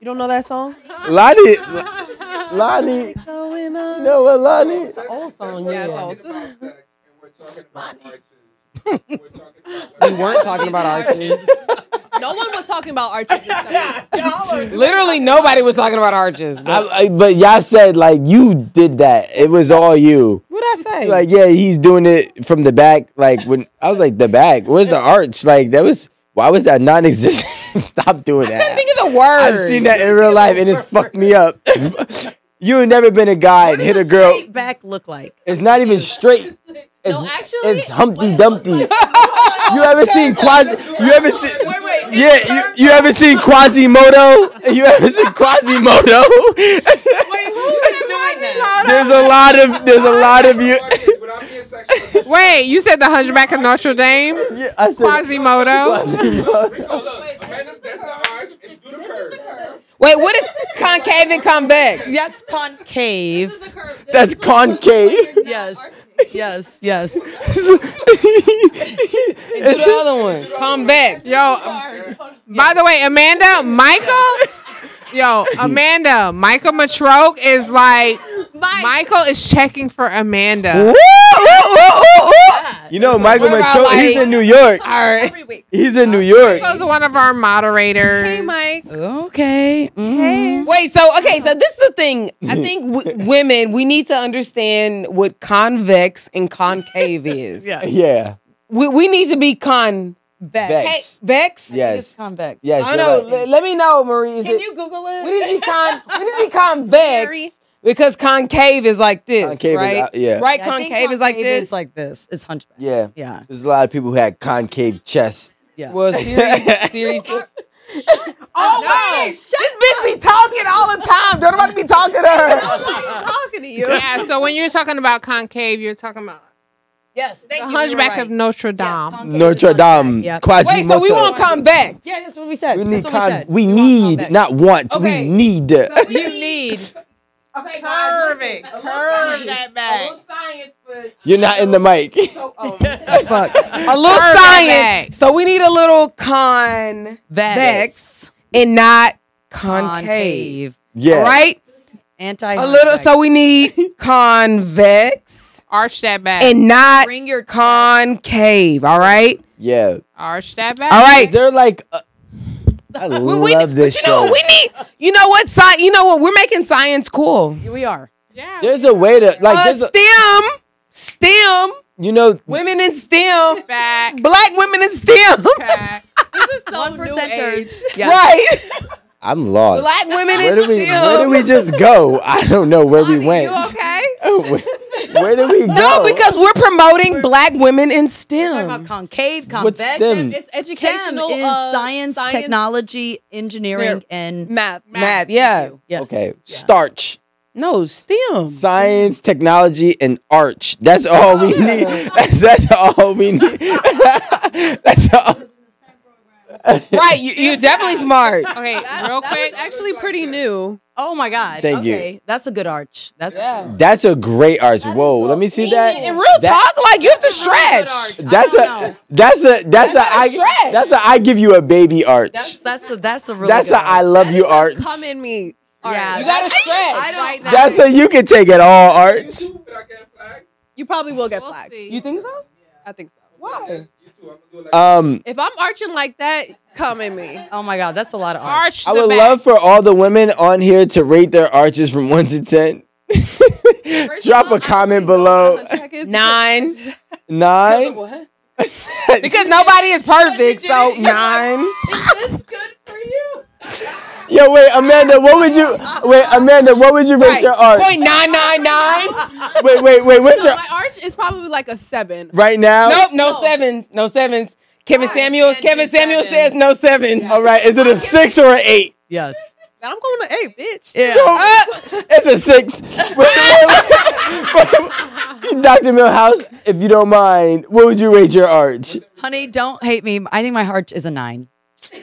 You don't know that song? Lonnie, Lonnie. No, what Lonnie? Old song, Yeah, yeah. it's old. About sex, we're talking about arches. We're talking about We weren't talking about arches. No one was talking about arches. Literally, nobody was talking about arches. I, I, but y'all said like you did that. It was all you. what did I say? Like yeah, he's doing it from the back. Like when I was like the back. Where's the arch? Like that was. Why was that non-existent? Stop doing I that. couldn't think of the word. I've seen that in real life and it's fucked me up. you have never been a guy and hit a girl. Straight back look like? It's not even straight. It's, No, actually, it's Humpty Dumpty. you ever seen Quasi? You ever seen? Yeah, you, you ever seen Quasimodo? You ever seen Quasimodo? wait, who is Quasimodo? there's a lot of there's a lot of you. Without being sexual. Wait, you said the Hunchback of Notre Dame? Yeah, I said Quasimodo? Quasimodo. Rico, Amanda, that's the arch. It's do the curve. Wait, what is concave and convex? That's concave. That's concave. Yes. Yes. Yes. And do the other one. Convex. Yo, by the way, Amanda, Michael, yo, Amanda, Michael Matroke is like, Michael is checking for Amanda. You know, Michael What about, Macho, he's in New York. All right. Every week. He's in New York. Michael's one of our moderators. Hey, Mike. Okay. mhm. Wait, so okay, so this is the thing. I think w- women we need to understand what convex and concave is. Yeah. Yeah. We, we need to be convex. Vex. Vex. Yes. Convex. Yes. I oh, you're know. right. Let, let me know, Marie. Is Can it, you Google it? we need to con. We need to be convex because concave is like this, Concave is right? out- yeah. Right. Yeah, concave is like concave this. Is like this. It's hunchback. Yeah. Yeah. There's a lot of people who had concave chests. Yeah. well, Siri, Siri. oh wait, this bitch be talking all the time. Don't nobody be talking to her. talking to you. Yeah, so when you're talking about concave, you're talking about Yes. Thank the you. you Hunchback right. of Notre Dame. Yes, Notre. Dame. Yep. Quasimodo. Wait, so we want convex. Yeah, that's what we said. We That's need what con. we said. We need, convex. not want. Okay. We need. You need. Okay, Curve it. Curve that back. science, but You're not in the mic. so, oh, fuck. A little Curve science. So we need a little convex and not concave. Concave. yeah. All right? Anti. A little. So we need convex Arch that back. and not Bring your concave. All right? Yeah. Arch that back. All right. Is there like? A, I We, love we, this you know, show. we need. You know what? Sci- you know what? We're making science cool. Here we are. Yeah. There's a way to like. Uh, there's a, STEM, STEM, you know. women in STEM, back. black women in STEM. back. One percenters. Yeah. Right. I'm lost. Black women where in did we? STEM. Where did we just go? I don't know where we went. You okay? where, where did we go? No, because we're promoting black women in STEM. We're about STEM. concave, What's convex. STEM? It's STEM educational. is uh, science, technology, engineering, and math. Math, yeah. yes. Okay. Starch. No, STEM. Science, technology, and arch. That's all we need. That's, that's all we need. that's all. Right, you, you're definitely smart. Okay, That, real that quick. was actually pretty new. Oh my God. Thank you. That's a good arch. That's That's a great arch. Whoa, let me see that. In real That- talk, like you have to stretch. That's a that's a that's a not a I stretch. that's a I give you a baby arch. that's that's a that's a really That's good a I arch. love you arch. Come in me. Yeah. You gotta stretch. I don't. That's a you can take it all arch. YouTube, did I get flagged? You probably will get We'll flagged. see. You think so? I think so. Why? YouTube Um, If I'm arching like that, come at me. Oh my god, that's a lot of art. Arch I would back. love for all the women on here to rate their arches from one to ten. Drop all, a comment below. don't know how to check it. Nine. Nine. What? Because nobody is perfect, so nine. Is this good for you? Yo, wait, Amanda, what would you wait, Amanda, what would you rate Right. your arch? Point nine nine nine. Wait, wait, wait, what's No, your my arch is probably like a seven. right now? Nope, no sevens. No sevens. Kevin Samuels. can't Kevin Samuels sevens. says no sevens. All right, is it a six or an eight? Yes. I'm going to eight, bitch. Yeah. Uh, it's a six. Dr. Milhouse, if you don't mind, what would you rate your arch? Honey, don't hate me. I think my arch is a nine.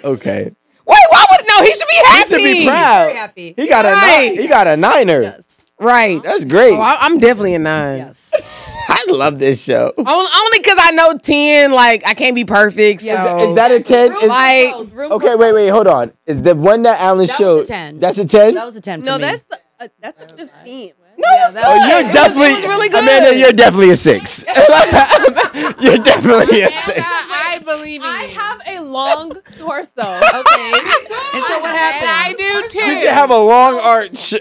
Okay. Wait, why would no? He should be happy. He should be proud. Very happy. He got a nine. He got a niner. Yes. Right. That's great. Oh, I, I'm definitely a nine. Yes. I love this show. Only because I know ten. Like I can't be perfect. So Is that a 10? Is- like okay, wait, wait, hold on. Is the one that Alan That was a showed? 10. That's a 10? That was a 10 for No, me. that's a, uh, that's a 15. No, it's that good. Oh, you're It was- definitely it was really good. Amanda. You're definitely a six. you're definitely a six. I believe in I you. have a long torso. okay. and so what happened? I do too. You should have a long arch.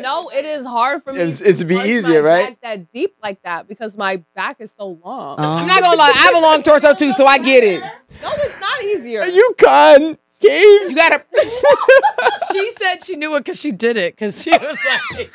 no, it is hard for me. It's- it's to be easier, my right? back That deep like that because my back is so long. Oh. I'm not gonna lie. I have a long torso too, so I get it. no, it's not easier. you con cave. You gotta she said she knew it because she did it. Because she was like,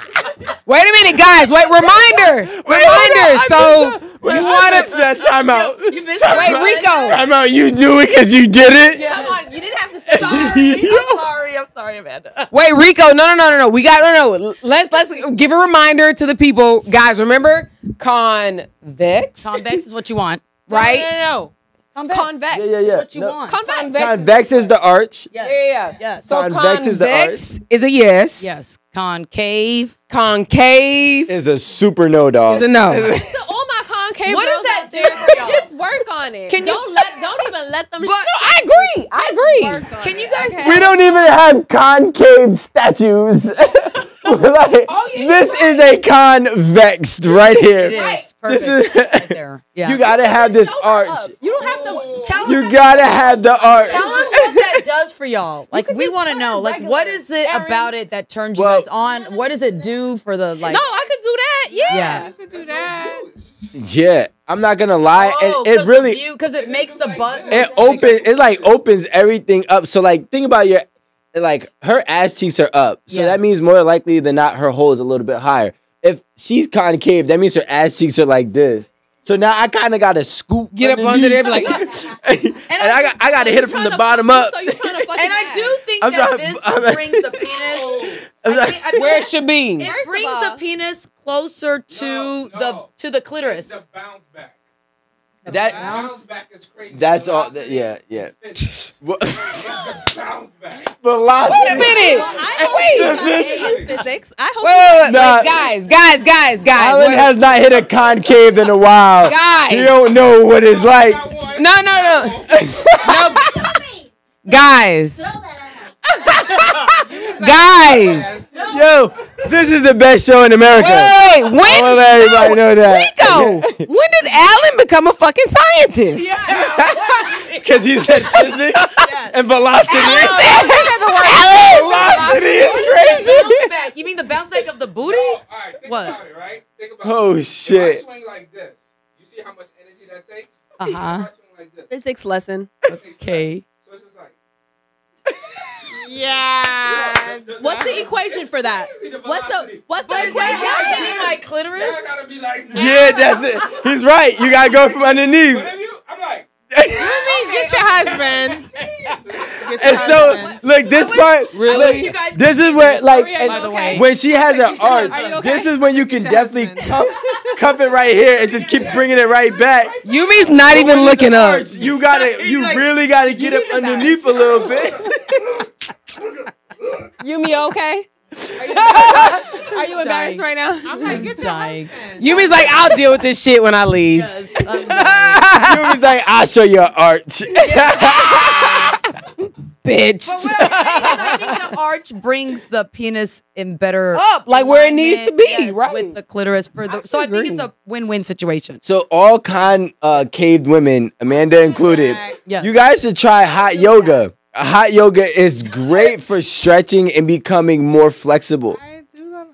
wait a minute, guys. Wait, reminder, reminder. So Wait, you I want to that time out. you missed Time wait, out. Rico? Time out. You knew it because you did it. Yeah, come on, you didn't have to say that. I'm sorry. I'm sorry, Amanda. Wait, Rico. No, no, no, no, no. We got no, no. Let's let's give a reminder to the people, guys. Remember convex, Convex is what you want. right? No, no, no. Convex. Convex. Yeah, yeah, yeah. what you No. want. Convex. Convex is the arch. Yes. Yeah, yeah, Yes. So Convex convex, is the arch. is, a yes. Yes. Concave. Concave Is a super no dog. is a no. So all my concave What does that do there, for y'all? Just work on it. Can you- don't let don't even let them. No, I agree. I agree. Work on Can you it, guys okay? we don't even have concave statues. like, Oh, yeah, this you're is a convex right here. It is. This Perfect. is- right there. Yeah. You gotta have this Show arch. up. You don't have to tell You gotta have the arch. Tell us what that does for y'all. Like we want to know. her Like what regular. is it Erin. about it that turns you guys on? What does it do for the like? no, I could do that. Yeah. Yeah. To do that. Yeah, I'm not gonna lie, Oh, and it really because it makes the butt. it opens it like opens everything up. So like think about your like her ass cheeks are up. So Yes. that means more likely than not her hole is a little bit higher. If she's concave, that means her ass cheeks are like this. So now I kind of got to scoop Get up under there, like, and, I, got I got to hit it from the bottom up. So you trying to fucking And I do think I'm that trying- this I'm- brings the penis. I'm I like- think- I where it should be. it brings the penis closer to No, the to the It's clitoris. the bounce back. That bounce back is crazy. that's all. Velocity yeah, yeah. It's What- bounce back. Velocity. Wait a minute. Well, I hope Wait. Physics. Physics. I hope Wait, wait, wait, Nah. wait, guys, guys, guys, guys. Alan has not hit a concave in a while. Guys. You don't know what it's like. No, no, no, no, guys, guys. Yo, this is the best show in America. Wait, wait, I when? want to let everybody know that. Rico, when did Alan become a fucking scientist? Because he said physics and velocity. Alan, velocity is crazy. Bounce back. You mean the bounce back of the booty? All right, think What? about it, right? Think about Oh, it. If I shit. swing like this, you see how much energy that takes? Uh-huh. If I swing like this, physics lesson. Okay. less. So it's just like. Yeah. What's the equation for that? What's the what's the But is that equation? hitting my clitoris? Now I gotta be like. Yeah, that's it. He's right. You gotta go from underneath. But if you, I'm like. Yumi, get your husband. Get your And so, husband. look, this part, Really? look, this is where, like, and By the way. when she has an arch, okay? this is when you can your definitely cuff, cuff it right here and just keep bringing it right back. Yumi's not even looking up. arch, You gotta, you really gotta get up underneath a little bit. Yumi, okay? Are you embarrassed, Are you embarrassed right now? I'm like, get your Dying. husband. Yumi's like, I'll deal with this shit when I leave. Yes, I'm dying. You was like, I'll show you an arch. Bitch. But what I'm saying is, I think the the arch brings the penis in better Up, like where it needs to be, yes, right. with the clitoris for the. So I think it's a win-win situation. So all con uh, caved women, Amanda included, Yes. you guys should try hot yoga. Hot yoga is great for stretching and becoming more flexible.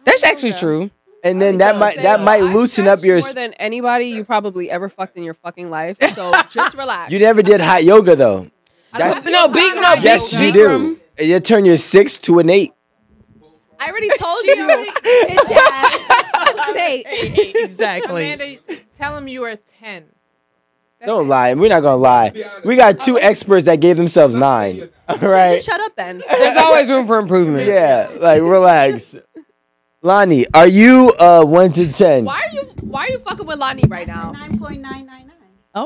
That's actually true. And then that might that might loosen up your. more than anybody you probably ever fucked in your fucking life. So just relax. You never did hot yoga though. That's no big no yes, big, you do. room. You turn your six to an eight. I already told you. Bitch ass. Say. exactly. Amanda, tell him you were ten. Don't lie. We're not gonna lie. We got two experts that gave themselves nine. All right. Just shut up then. There's always room for improvement. Yeah, like relax. Lonnie, are you uh one to ten? Why are you why are you fucking with Lonnie right now? Nine point nine nine nine.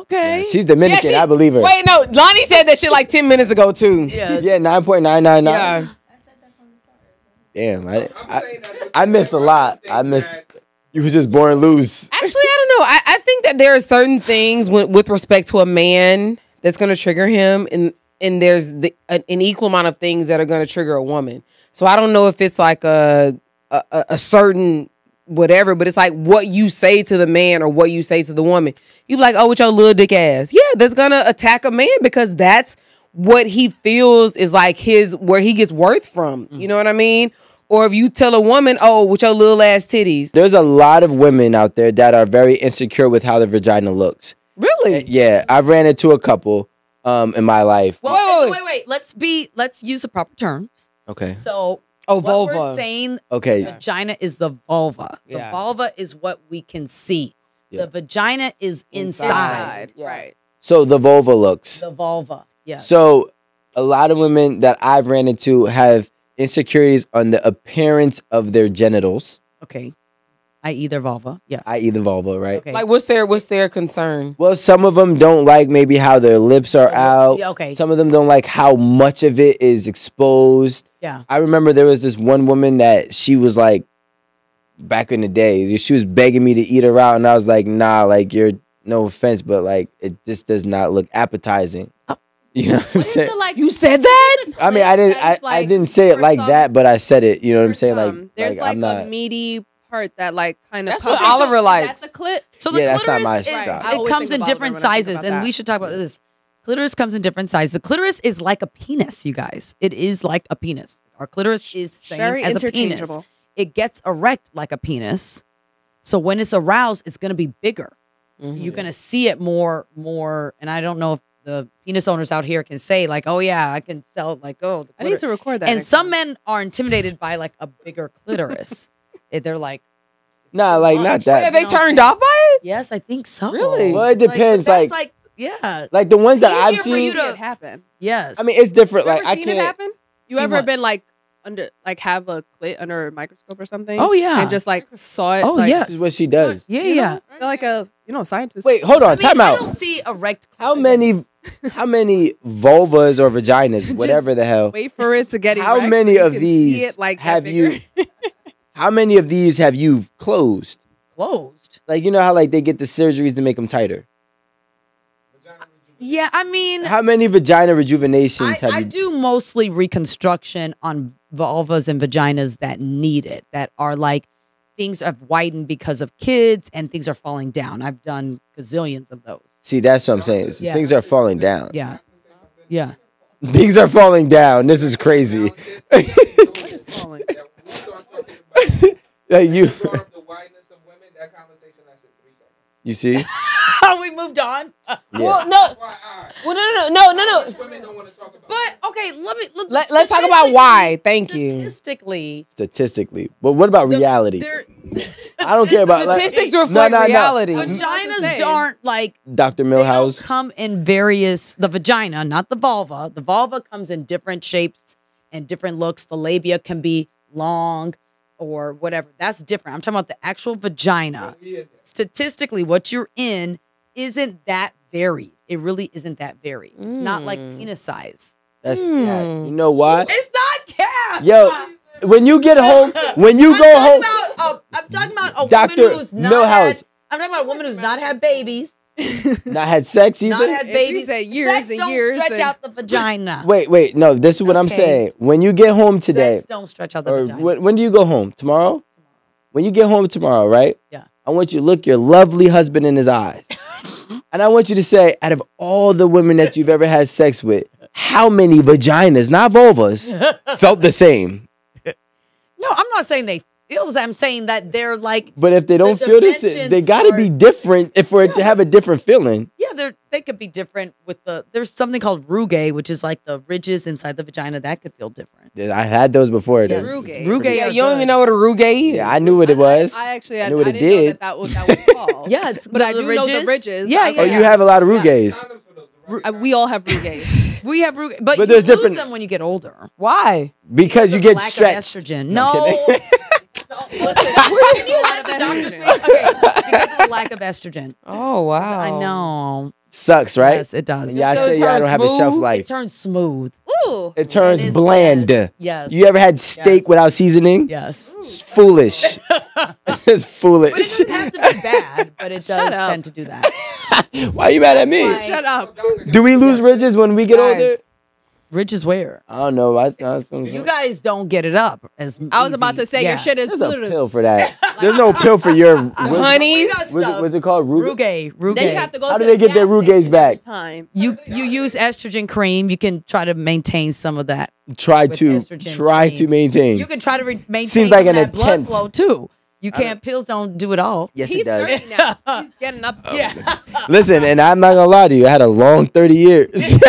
Okay. She's Dominican. she- I believe her. Wait, no, Lonnie said that shit like ten minutes ago too. Yes. Yeah, nine point nine nine nine. Yeah. Damn, I, I, I missed a lot. I missed. You was just born loose. Actually, I don't know. I, I think that there are certain things with, with respect to a man that's going to trigger him, and and there's the, an, an equal amount of things that are going to trigger a woman. So I don't know if it's like a, a a- certain whatever, but it's like what you say to the man or what you say to the woman. You like, oh, with your little dick ass. Yeah, that's gonna attack a man because that's what he feels is like his where he gets worth from. You know what I mean? Or if you tell a woman, oh, with your little ass titties. There's a lot of women out there that are very insecure with how their vagina looks. Really? Yeah, I've ran into a couple um in my life. Well, Wait, wait, wait, wait, wait. Let's be. Let's use the proper terms. Okay. So, Oh, what vulva. we're saying, Okay. vagina is the vulva. Yeah. The vulva is what we can see. Yeah. The vagina is inside. Yeah. Right. So the vulva looks. The vulva. Yes. So a lot of women that I've ran into have insecurities on the appearance of their genitals, okay. I.e. their vulva. Yeah. i.e. the vulva, right? Okay. Like, what's their what's their concern? Well, some of them don't like maybe how their lips are out. Yeah, okay. Some of them don't like how much of it is exposed. Yeah. I remember there was this one woman that she was like, back in the day, she was begging me to eat her out, and I was like, nah, like you're no offense, but like it this does not look appetizing. You know what I'm What is saying? the like You said that? I mean, I didn't, I, That's I didn't say it like some- that, but I said it. You know what I'm for saying? Like, there's like, like, I'm not. a meaty part that like kind of That's what Oliver likes. That's the clit. So the Yeah, that's not clitoris my style. I it comes in different Oliver when I think sizes, about and we should talk about this. Clitoris comes in different sizes. The clitoris is like a penis, you guys. It is like a penis. Our clitoris is same Very as a penis. interchangeable. It gets erect like a penis. So when it's aroused, it's going to be bigger. Mm-hmm. You're going to see it more, more. And I don't know if the penis owners out here can say like, "Oh yeah, I can sell like oh." The I need to record that. and next some time. men are intimidated by like a bigger clitoris. They're like, it's Nah, like, much. not that. Are they You know what I'm turned off by it? Yes, I think so. Really? Well, it Like, but depends, that's like- yeah. like the ones that I've easier for you seen. to- it happen. Yes. I mean, it's different. You Like ever I seen can't. it happen? You See ever what? been like under like have a clit under a microscope or something? Oh, yeah. and just like saw it. Oh, like, yes. This is what she does. yeah, you yeah. know, They're like a you know scientist. Wait, hold on. I mean, time out. I don't see erect. How many? How many vulvas or vaginas, whatever the hell? wait for it to get How so many you of these like, have you? How many of these have you closed? closed? Like you know how like they get the surgeries to make them tighter. Yeah, I mean, How many vagina rejuvenations I, have I you? do mostly reconstruction on vulvas and vaginas that need it, that are like things have widened because of kids and things are falling down. I've done gazillions of those. See, that's what I'm saying. Yeah. Things are falling down. Yeah, yeah. Things are falling down. This is crazy. What is you see? We moved on. Yeah. Well, no. Well, no, no, no, no, no, no. Women don't want to talk about. But okay, let me look. Let, let's talk about why. Thank you. Statistically, Statistically, but what about reality? I don't care about like, Statistics reflect no, no. reality. vaginas mm-hmm. aren't like Dr. they Milhouse. come in various the vagina not the vulva the vulva comes in different shapes and different looks the labia can be long or whatever that's different i'm talking about the actual vagina statistically what you're in isn't that varied it really isn't that varied it's not like Mm. penis size That's Hmm. you know why? it's not cap Yo, when you get home, when you I'm go home, about a, I'm talking about a Dr. woman who's not Milhouse. had, I'm talking about a woman who's not had babies Not had sex either. Not had And she babies. said years Sex and don't years stretch and- out the vagina. Wait, wait, no. This is what I'm saying. When you get home today, Sex don't stretch out the or vagina. when, when do you go home? Tomorrow? When you get home tomorrow, right? Yeah. I want you to look your lovely husband in his eyes. and I want you to say, out of all the women that you've ever had sex with, how many vaginas, not vulvas, felt the same? No, I'm not saying they feel the same. I'm saying that they're like, But if they don't The feel this, they got to be different if for it to have a different feeling. yeah, they're they could be different with the. There's something called rugae, which is like the ridges inside the vagina that could feel different. I had those before. Yes. Those- Rugae. Rugae Yeah, you don't even know what a rugae is. Yeah, I knew what it was. I actually I I, knew what I it didn't know that that was, that was called. Yeah, it's but I the do know the ridges. Yeah, yeah. oh, you have a lot of rugays. Uh, we all have rugae. We have rugae, but, But you there's lose different- them when you get older. Why? Because you get lack of stretched. estrogen. No, No, I'm kidding. Can you let the doctor speak? Okay, because of the lack of estrogen. Oh wow. I know. Sucks, right? Yes, it does. Yeah, I So it say yeah, I don't have a shelf smooth? life. It turns smooth. Ooh. It turns It is- bland. Yes. yes. You ever had steak Yes. without seasoning? Yes. It's foolish. it's foolish. But it doesn't have to be bad, but it does tend to do that. Why are you mad at me? why- Shut up. Do we lose ridges when we get Guys. older? Ridge is where? I don't know. I, I was You guys don't get it up as I was about to say Yeah. your shit is There's a pill for that. There's no pill for your. What, Honeys. got what's, it, what's it called? Ruga? Rugae. Rugae. Then you have to go. How to do they the get their gas rugaes back? Time. You you use estrogen cream. You can try to maintain some of that. Try to try cream. to maintain. You can try to re- maintain Seems like an of that blood attempt. flow too. You can't. Pills don't do it all. yes, He's it does. now. He's getting up. Yeah. Listen, and I'm not gonna lie to you. I had a long 30 years.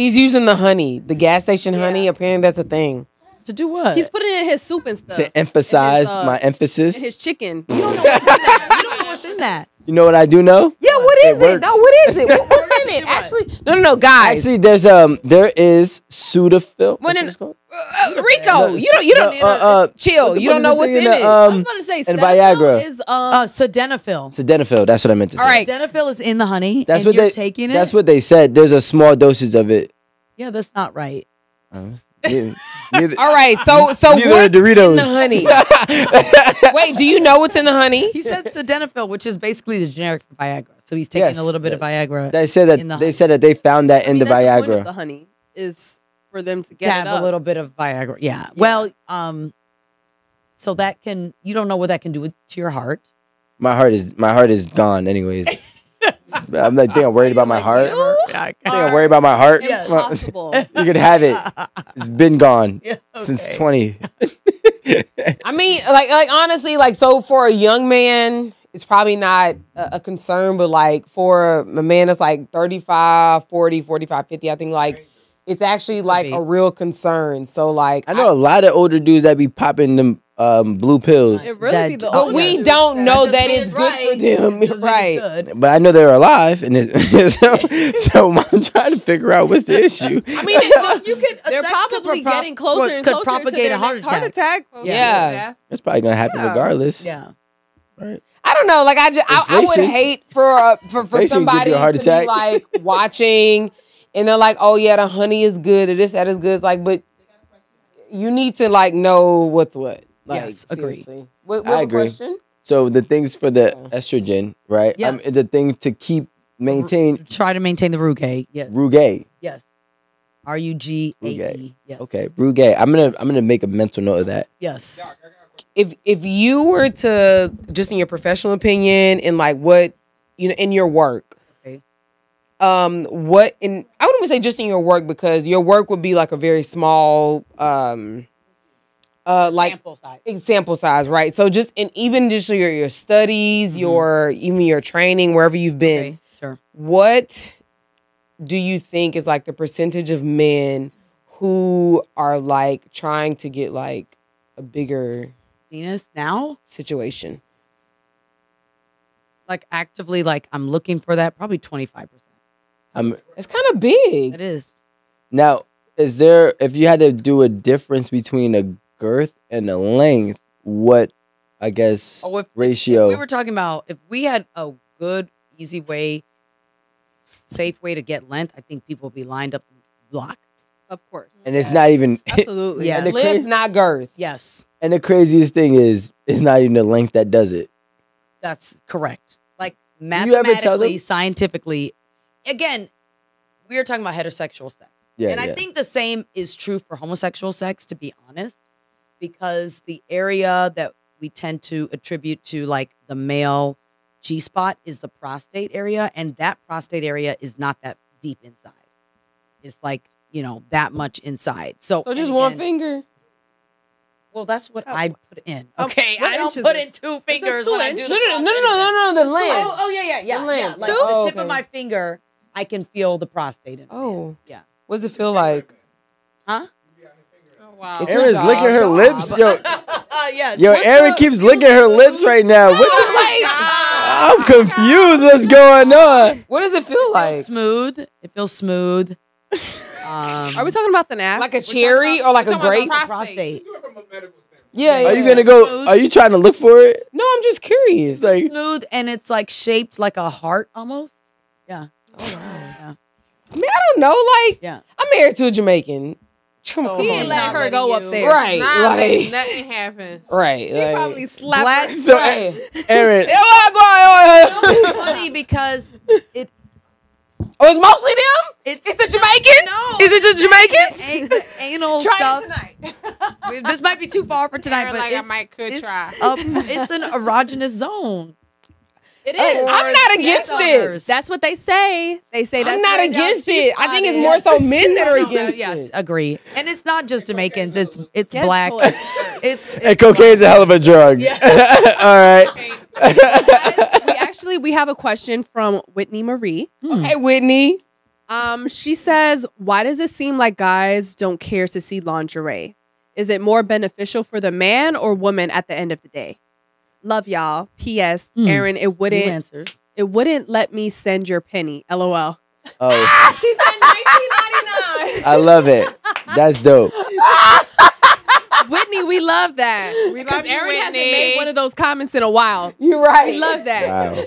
He's using the honey, the gas station honey. Apparently, that's a thing. to do what? He's putting it in his soup and stuff. to emphasize uh, my emphasis. and his chicken. you don't know what's in that. You don't know what's in that. you know what I do know? Yeah, what is It is it? No, what is it? What, what's in it? Actually, no, no, no, guys. Actually, there's um, there is Sudafil. When That's in- what it's uh, Rico, No, you don't, you don't, no, uh, uh, chill. You don't know what's in in it. the, I was um, about to say and Cetaphil Viagra. is um. Uh, sildenafil. Sildenafil. That's what I meant to say. All right. Sildenafil is in the honey. That's and what you're they. taking it. That's what they said. There's a small dosage of it. Yeah, that's not right. Neither, neither, All right, so so neither are what's in the honey? Wait, do you know what's in the honey? He said sildenafil, which is basically the generic for Viagra. So he's taking Yes. a little bit of Viagra They said In the that they honey. said that they found that I in mean, the that's point of Viagra. the honey is for them to to get have it up. a little bit of Viagra. Yeah. Well, um, so that can you don't know what that can do with, to your heart. My heart is my heart is gone. Anyways, I'm like, think I'm worried about my heart. I think I'm worried about my heart. Impossible. You could have it. It's been gone Yeah, since 20. I mean, like, like honestly, like, so for a young man, it's probably not a, a concern, but like for a man that's like 35, 40, 45, 50, I think like it's actually like a real concern. So like, I know a lot of older dudes that be popping them um, blue pills, It really That- be the but but we don't know doesn't that mean it's good right. for them, right? good. but I know they're alive, and it, so, so I'm trying to figure out what's the issue. I mean, it, You could. They're sex could probably pro- getting closer could- and could closer propagate to their a heart next heart attack. attack. Yeah. It's probably gonna happen Yeah. regardless. Yeah. I don't know. Like I just, I, I would Inflation. hate for uh, for for somebody you heart to attack. be like watching, and they're like, "Oh yeah, the honey is good, or this that is good." It's like, but you need to like know what's what. Like, Yes, agree. seriously. What, I agree. question? So the things for the estrogen, right? Um, Yes. the thing to keep maintain Try to maintain the rugae. Yes. Rugae. Yes. R U G A E. Rugae. Yes. Okay, Rugae. I'm gonna I'm gonna make a mental note of that. Yes. If if you were to just in your professional opinion and like what you know in your work, Okay. um, what in I wouldn't even say just in your work because your work would be like a very small um, uh, like Sample size. example size, right? So just in even just your your studies, your even your training, wherever you've been, Okay. Sure. what do you think is like the percentage of men who are like trying to get like a bigger Venus now, situation? like actively, like I'm looking for that. Probably twenty five percent. Um, It's kind of big. It is. now, is there if you had to do a difference between a girth and a length, what I guess Oh, if, if- ratio? If we were talking about if we had a good, easy way, safe way to get length, I think people would be lined up the block. Of course. and it's not even Absolutely. Yeah. Length, not girth. Yes, and the craziest thing is it's not even the length that does it. that's correct. Like you ever tell mathematically, scientifically, again, we are talking about heterosexual sex. Yeah, and I yeah. think the same is true for homosexual sex, to be honest, because the area that we tend to attribute to like the male G spot is the prostate area, and that prostate area is not that deep inside. It's like, you know, that much inside. So, So just and one finger. Well, that's what I put in. Oh, Okay, what I don't put in two fingers two when I do No, the no, no, no, prostate no, no, no, the lens. Oh, oh yeah, yeah, yeah, The yeah. lens. Like Two? the Oh, tip of my finger, I can feel the prostate. In my hand. Oh, yeah. What does it feel like? Huh? Oh, wow. It's your Aaron's job. licking her lips. Yo, yes. yo, What's Aaron the- keeps licking her lips right now. What the? I'm confused. What's going on? What does it feel It like? smooth. It feels smooth. Um, Are we talking about the naps? Like a cherry or like a talking about the grape? prostate. prostate? Yeah, yeah. Are you gonna go? Are you trying to look for it? No, I'm just curious. Like, Smooth, and it's like shaped like a heart almost. Oh, yeah. I mean, I don't know. Like, Yeah. I'm married to a Jamaican. Come, So come he on, ain't let her go up there. Right, Nah, like, nothing happened. right. He like- probably slapped Black- so, Right. Aaron, Yeah, well, go on, It's go on. funny because it Oh, it's mostly them. it's It's the Jamaicans. No. Is it the Jamaicans? a- the anal Try stuff. it tonight. This might be too far for tonight, but like I might could try. up- it's an erogenous zone. It Hey, is. I'm not against it. others. That's what they say. They say that's I'm not against it. I think it's more so men that are No, no, against yes, it. agree. And it's not just Jamaicans. It's it's Get black. to it. It's, and it's cocaine's a hell of a drug. All right. we actually we have a question from Whitney Marie. Hey, Whitney. Um, she says, "Why does it seem like guys don't care to see lingerie? Is it more beneficial for the man or woman at the end of the day?" Love y'all. P.S. Hmm. Aaron, it wouldn't it wouldn't let me send your penny. LOL. Oh, She said 1999. I love it. That's dope. Whitney, we love that. We Because love you, Aaron hasn't made one of those comments in a while. You're right. We love that. Wow.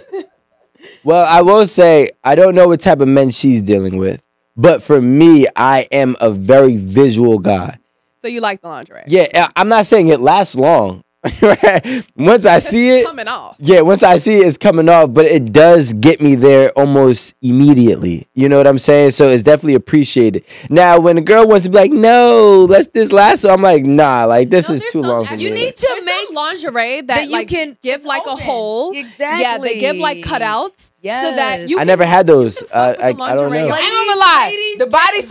Well, I will say I don't know what type of men she's dealing with, but for me, I am a very visual guy. So you like the lingerie? Yeah, I'm not saying it lasts long. Right? Once I see it, Coming off. yeah, once I see it, it's coming off, but it does get me there almost immediately. You know what I'm saying? So it's definitely appreciated. Now, when a girl wants to be like, "No, let's this last," so I'm like, "Nah, like this No, is too some long for me." You need to There's make lingerie that, that you like can- give it's like a open. hole. Exactly. Yeah, they give like cutouts. Yeah so that you I can- never had those. Uh, I, I don't lingerie. know. I Like- ain't gonna lie. Ladies, The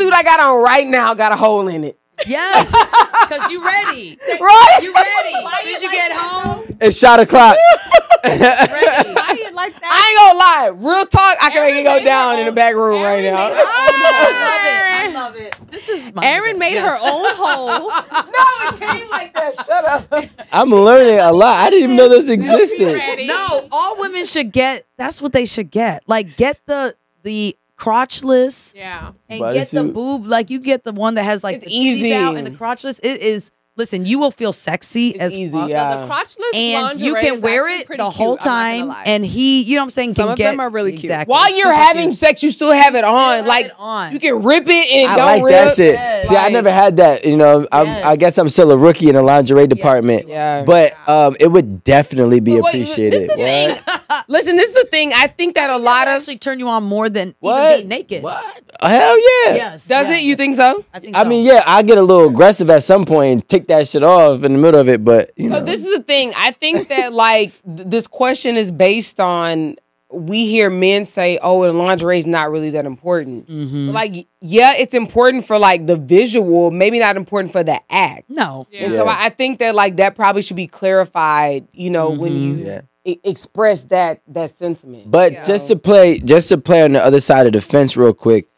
bodysuit I got on right now got a hole in it. Yes, because you ready. Right? You ready. As soon as you get home, It's shot o'clock. ready. Buy it like that. I ain't gonna lie. Real talk, I can make it go down in the back room right Aaron now. made her I love it. This is my Aaron made her own hole. no, it came like that. Shut up. I'm learning a lot. I didn't even know this existed. No, all women should get. That's what they should get. Like get the the crotchless Yeah. and get the boob. Like you get the one that has like It's the titties easy. out and the crotchless. It is. Listen, you will feel sexy It's as easy, fuck. yeah. No, the crotchless And you can is wear it the whole I'm not gonna time, and he, you know what I'm saying, Some can of get them are really cute. Exactly. While you're Super having cute. sex, you still have it on. have like it on. you can rip it and it I don't like rip. that shit. Yes. See, I never had that. You know, I'm, I guess I'm still a rookie in the lingerie department. Yeah. But um, it would definitely be But wait, appreciated. This is the What? thing. Listen, this is the thing. I think that a lot of actually turn you on more than What? even being naked. What? Hell yeah. Yes. does yeah. it. You think so? I think. I mean, yeah, I get a little aggressive at some point and tick that shit off in the middle of it, but you So know. this is the thing. I think that like th- this question is based on we hear men say, "Oh, the lingerie is not really that important." Mhm. Like, yeah, it's important for like the visual, maybe not important for the act. no. Yeah. And so I, I think that like that probably should be clarified. You know, when you yeah. e- express that that sentiment. But Yeah. just to play, just to play on the other side of the fence, real quick.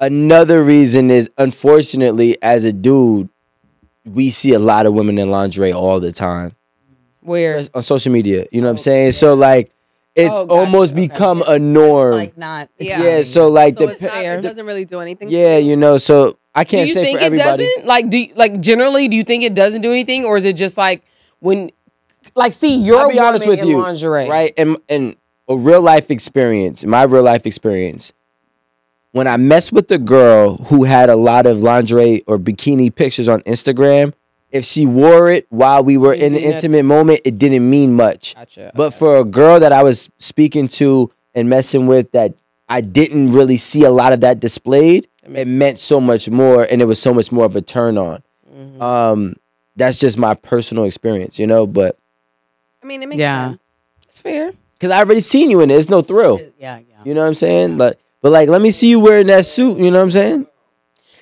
Another reason is, unfortunately, as a dude, we see a lot of women in lingerie all the time where on social media. You know what I'm oh, saying? So like, it's Oh, almost Okay. become a norm. Like not. Yeah. yeah. So like So the, it's not, it doesn't really do anything. yeah, you know. So I can't do you say think for it everybody. doesn't? Like, do you, like generally, do you think it doesn't do anything, or is it just like when, like, see, you're I'll be honest woman with in you, lingerie, right? And and a real life experience, my real life experience. When I messed with a girl who had a lot of lingerie or bikini pictures on Instagram, if she wore it while we were It in an didn't- intimate moment, it didn't mean much. Gotcha. But for a girl that I was speaking to and messing with that I didn't really see a lot of that displayed, it meant so much more and it was so much more of a turn on. Mm-hmm. Um that's just my personal experience, you know, but I mean, it makes Yeah. sense. It's fair. cuz I already seen you in it, it's no thrill. Yeah, yeah. You know what I'm saying? Like but like let me see you wearing that suit, you know what I'm saying?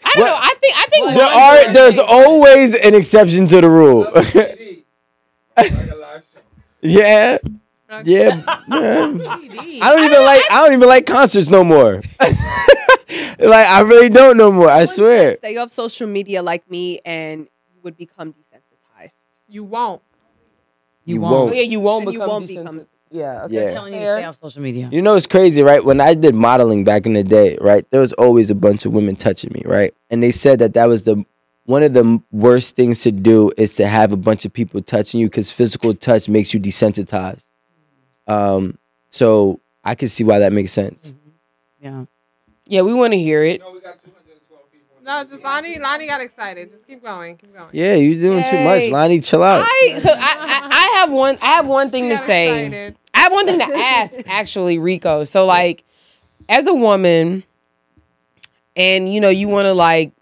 I don't What- know. I think I think There lingerie- are there's always an exception to the rule. CD. like a live show. yeah. Yeah. yeah. I don't even like I don't even like concerts no more. like I really don't no more. I swear. Stay off social media like me, and you would become desensitized. You won't. You, You won't. won't. Yeah, you won't And you won't desensitized. become- Yeah. Okay. Yeah. They're telling you to stay off social media. You know it's crazy, right? When I did modeling back in the day, right? There was always a bunch of women touching me, right? And they said that that was the one of the worst things to do is to have a bunch of people touching you because physical touch makes you desensitized. Um, so I can see why that makes sense. Yeah. Yeah, we want to hear it. No, we got 212 people. No, just Lonnie. Lonnie got excited. Just keep going. Keep going. Yeah, you're doing too much, Yay. Lonnie. Chill out. I so I, I I have one I have one thing She to say. excited. I have one thing to ask actually, Rico. So like as a woman and you know you want to like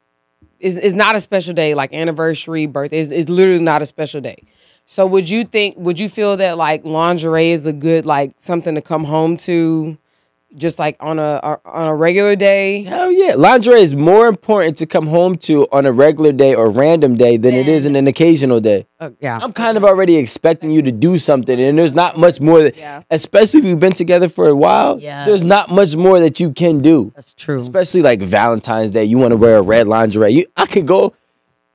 is is not a special day like anniversary, birthday is is literally not a special day. So would you think would you feel that like lingerie is a good like something to come home to just like on a on a regular day? Hell yeah. Lingerie is more important to come home to on a regular day or random day than it is in an occasional day. Uh, yeah. I'm kind of already expecting you to do something, and there's not much more that, Yeah. especially if we've been together for a while. Yeah. There's not much more that you can do, That's true. especially like Valentine's Day. You want to wear a red lingerie? You, I could go.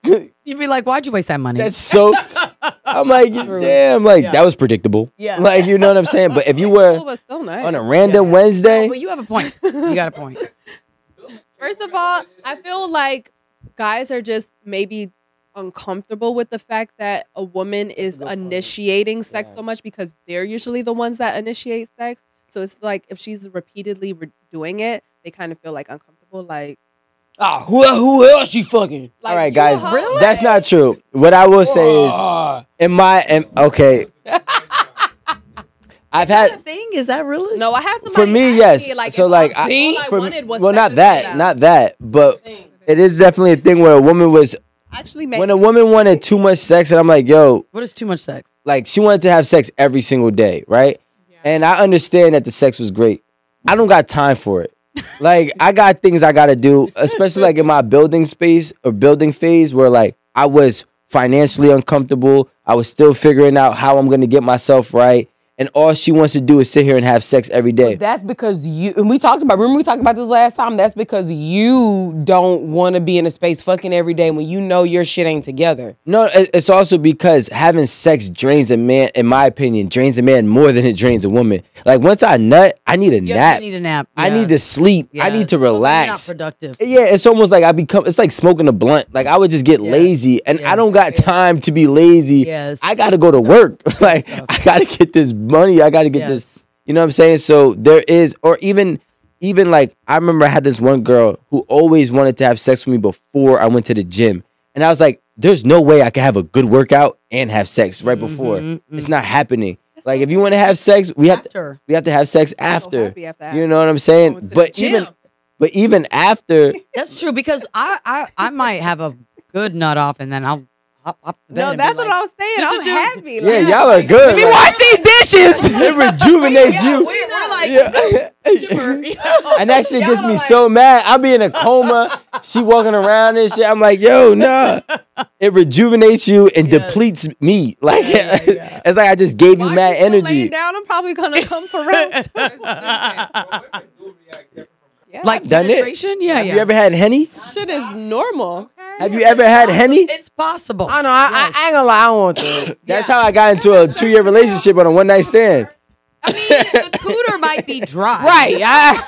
You'd be like, why'd you waste that money? That's so. I'm like, damn, like that was predictable. Yeah. like you know what I'm saying. But if you were but still nice. on a random Wednesday, but you have a point. You got a point. First of all, I feel like guys are just maybe uncomfortable with the fact that a woman is initiating sex so much because they're usually the ones that initiate sex. So it's like if she's repeatedly re- doing it, they kind of feel like uncomfortable. Like, Ah, who who else you fucking? like all right, guys, a hoe? that's not true. What I will say is, Ah. in my, in, okay, I've Is that a had. thing? Is that really? No, I had somebody For me, yes. Me, like, So, like, all, I- all I For- wanted was well, not that, get not that, but it is definitely a thing where a woman was actually when a woman wanted too much sex, and I'm like, yo, What is too much sex? like she wanted to have sex every single day, right? And I understand that the sex was great. I don't got time for it. Like I got things I gotta do, especially like in my building space or building phase where like I was financially uncomfortable. I was still figuring out how I'm gonna get myself right. And all she wants to do is sit here and have sex every day. That's because you and we talked about. Remember we talked about this last time. That's because you don't want to be in a space fucking every day when you know your shit ain't together. No, it's also because having sex drains a man, in my opinion, drains a man more than it drains a woman. Like once I nut, I need a Yes, nap. you need a nap. I need to Yes. sleep. I need to So then you're relax. Not productive. Yeah, it's almost like I become. It's like smoking a blunt. Like I would just get Yeah. lazy, and Yeah. I don't got time to be lazy. Yes. I got to go to work. like. I got to get this money. I got to get this. You know what I'm saying? So there is, or even, even like I remember I had this one girl who always wanted to have sex with me before I went to the gym, and I was like, "There's no way I can have a good workout and have sex right before. Mhm, It's not happening." Like if you want to have sex, we have to, we have to have sex after. happy after. You know what I'm saying? But even, but even after. That's true because I, I I might have a good nut off and then I'll hop up the bed. No, and be that's what like, I'm saying. I'm "Do-do-do." happy. Yeah, y'all are good. Let me wash these dishes. it rejuvenates Yeah, you. we- we're like, Yeah. and that shit gets me are so mad. I'll be in a coma. She walking around and shit. I'm like, yo, nah. It rejuvenates you and Yes. depletes me. Like Yeah, yeah, yeah. it's like I just gave you Why mad you still laying energy. down, I'm probably gonna come for real. Women do react different from Yeah. Like Done it? penetration? Yeah, Have yeah. you ever had henny? shit is normal. Have you ever had henny? It's possible. I know. I, I, I ain't gonna lie. I don't want that. That's how I got into a two year relationship on a one night stand. I mean, the cooter might be dry. Right. I,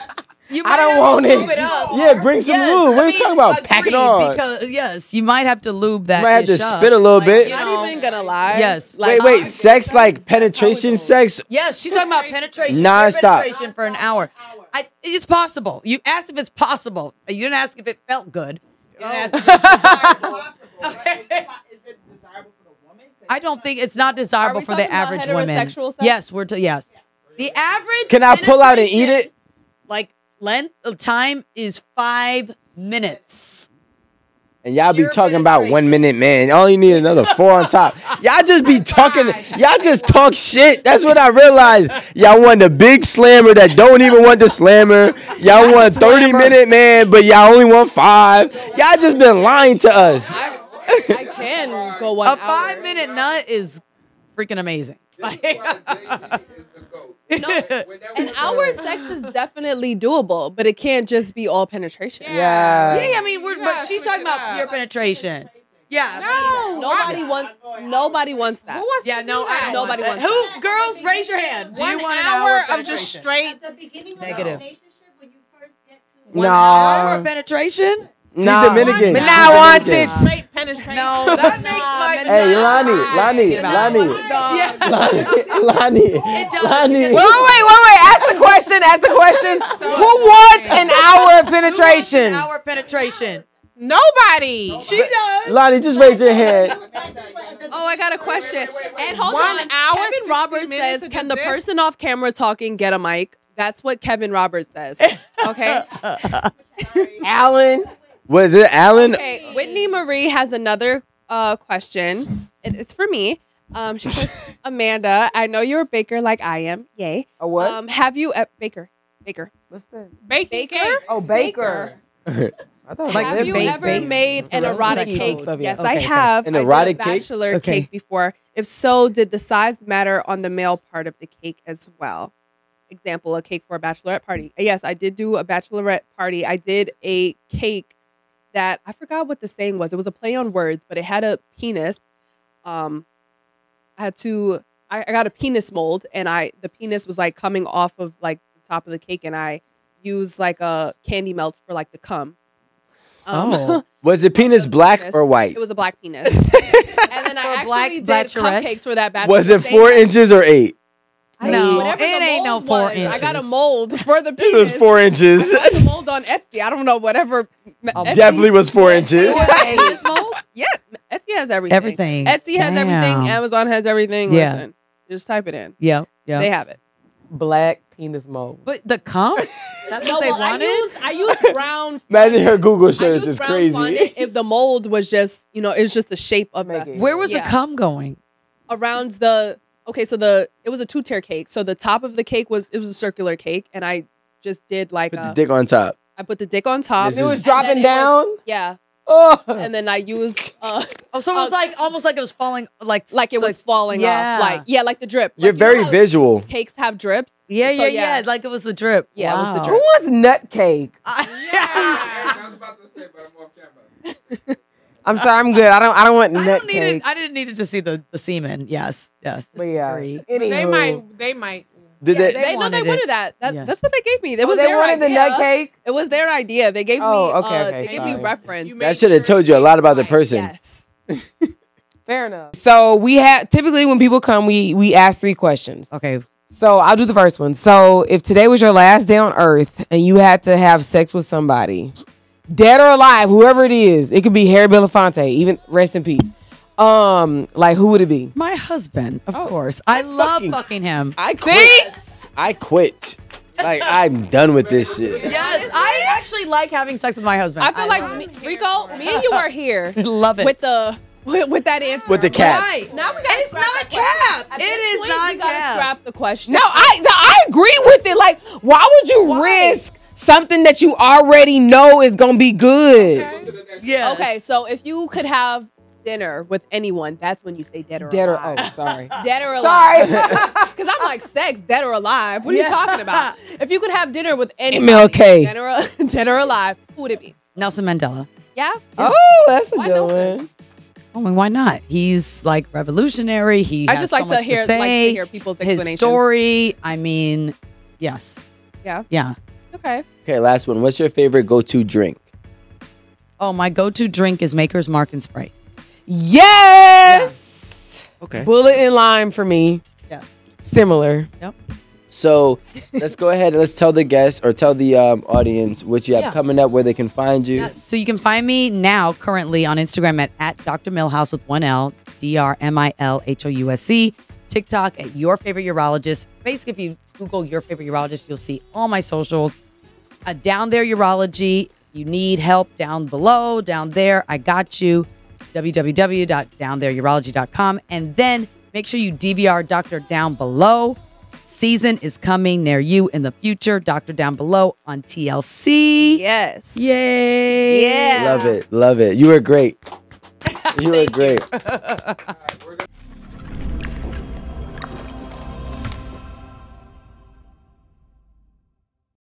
You I don't have to want it. lube it up. Yeah, bring some Yes, lube. What I are you mean, talking about? Pack it agreed, on. Because yes, you might have to lube that. You might have to ish up. spit a little Like, bit. you Not know. even gonna lie. Yes. Wait, wait, sex like penetration sex? Yes, she's talking about penetration. Non-stop. Penetration for an hour. I, it's possible. You asked if it's possible. You didn't ask if it felt good. You didn't ask if it's desirable. Okay. I don't think it's not desirable for the average woman. heterosexual sex? Yes, we're to yes. The average. Can I pull out and eat it? Like length of time is five minutes. And y'all be Pure talking about one minute, man. All you need another four on top. Y'all just be talking. Y'all just talk shit. That's what I realized. Y'all want the big slammer that don't even want the slammer. Y'all want 30 minute man, but y'all only want five. Y'all just been lying to us. I can go one A hour. five minute nut is freaking amazing. Like, No, an hour sex is definitely doable, but it can't just be all penetration. Yeah. yeah, I mean, we're, but she's talking about pure penetration. Yeah. No, nobody wants. Nobody wants that. Who wants Yeah, to no, do that? I don't Nobody want that. wants Who, girls, raise your hand. Do you want an hour, hour of just penetration? straight. the beginning Negative. relationship when you first get to One No. hour penetration? See No. Dominicans. But See now I want it. Straight penetration. No, that makes my Hey, Lonnie, Lonnie, Lonnie, Yeah. Lonnie, It. Lonnie. Wait, wait, wait, wait, wait. Ask the question. Ask the question. Who wants an hour of penetration? Hour penetration. Nobody. She does. Lonnie, just raise your hand. Oh, I got a question. And hold One on. hour, Kevin Roberts says, "Can the this?" person off camera talking get a mic?" That's what Kevin Roberts says. Okay. Alan. Was it Alan? Okay. Whitney Marie has another uh, question. It, it's for me. Um, she says, "Amanda, I know you're a baker like I am. Yay. A what? Um, have you uh, baker baker What's that? Baking baker? cake. Oh, Baker. I thought have the you bake- ever bake- made an Like erotic cake? and stuff, yeah. Yes, Okay, I have. An I did a erotic cake? bachelor Okay. cake before. If so, did the size matter on the male part of the cake as well? Example: a cake for a bachelorette party. Yes, I did do a bachelorette party. I did a cake that I forgot what the saying was. It was a play on words, but it had a penis. Um, I had to. I, I got a penis mold, and I the penis was like coming off of like the top of the cake, and I used like a candy melt for like the cum. Um, Oh. Was the penis black penis. or white? It was a black penis. and then I For a black actually did bachelorette? cupcakes for that bachelorette. Was it four inches or eight? I No, whatever it the ain't no four was. I got a mold for the penis. It was four I inches. got the mold on Etsy. I don't know whatever. Etsy- Definitely was four inches. Penis mold? Yeah, Etsy has everything. Everything. Etsy has everything. Amazon has everything. Yeah. Listen, just type it in. Yeah. Yeah. They have it. Black penis mold. but the cum? That's what they well, wanted? I used, I used brown. Imagine her Google search used is crazy. if the mold was just, you know, it's just the shape of Make it- Where was Yeah. the cum going? around the okay so the it was a two tier cake so the top of the cake was it was a circular cake and i just did like Put the a, dick on top. i put the dick on top This It is- was dropping down. was- yeah oh. and then i used uh Oh, so it was Uh, like almost like it was falling, like like it was falling yeah. off like yeah like the drip You're Like, you know very visual. cakes have drips Yeah, So, yeah, yeah, Like it was the drip. Yeah, it was the Wow. Who drip. wants nut cake? I was about to say, but I'm off camera. I'm sorry, I'm good. I don't. I don't want I nut don't need cake. it. I didn't need it to see the, the semen. Yes, yes. but yeah, Very. They might. They might. Did Yeah, they? they they, no, wanted they it. wanted that. that Yeah. That's what they gave me. It Oh, was they their wanted idea. the nut cake. It was their idea. They gave Oh, me. okay, uh, okay, They gave me sorry. reference. You That should have sure told you a lot about the fine. person. Yes. Fair enough. So we have typically when people come, we we ask three questions. Okay. So I'll do the first one. So if today was your last day on Earth and you had to have sex with somebody, dead or alive, whoever it is, it could be Harry Belafonte, even rest in peace. Um, like who would it be? My husband, of course. I love fucking- fucking him. I quit. See, I quit. Like I'm done with this shit. Yes, I actually like having sex with my husband. I feel like me, Rico, me and you are here love it. with the with, with that answer. With the cap. Right. Now we gotta It's not that question. cap. At It this is point, not we gotta cap. scrap the question. no, I so I agree with it. Like, why would you risk something that you already know is gonna be good? To the next Yeah. Okay, so if you could have dinner with anyone, that's when you say dead or Dead or alive. oh, sorry. Dead or alive. Sorry. Because I'm like, sex, dead or alive. What are Yeah. you talking about? If you could have dinner with anyone, MLK. dead or, dead or alive, who would it be? Nelson Mandela. Yeah? Oh, that's a Why good Nelson? one. Oh, and why not? He's like revolutionary. He I has just so like to much hear say. like to hear people's his explanations. story. I mean, yes. Yeah. Yeah. Okay. Okay, last one. What's your favorite go-to drink? Oh, my go-to drink is Maker's Mark and Sprite. Yes. Okay. Bullet and lime for me. Yeah. Similar. Yep. So let's go ahead and let's tell the guests or tell the um, audience what you have Yeah. coming up, where they can find you. Yes. So you can find me now currently on Instagram at, at Dr. Milhouse with one L, D R M I L H O U S C. TikTok at your favorite urologist. Basically, if you Google your favorite urologist, you'll see all my socials. Uh, down there, urology. You need help down below, down there. I got you. www.downthereurology.com. And then make sure you DVR Doctor Down Below. Season is coming near you in the future. Doctor Down Below on TLC. Yes. Yay. Yeah. Love it. Love it. You were great. You were great.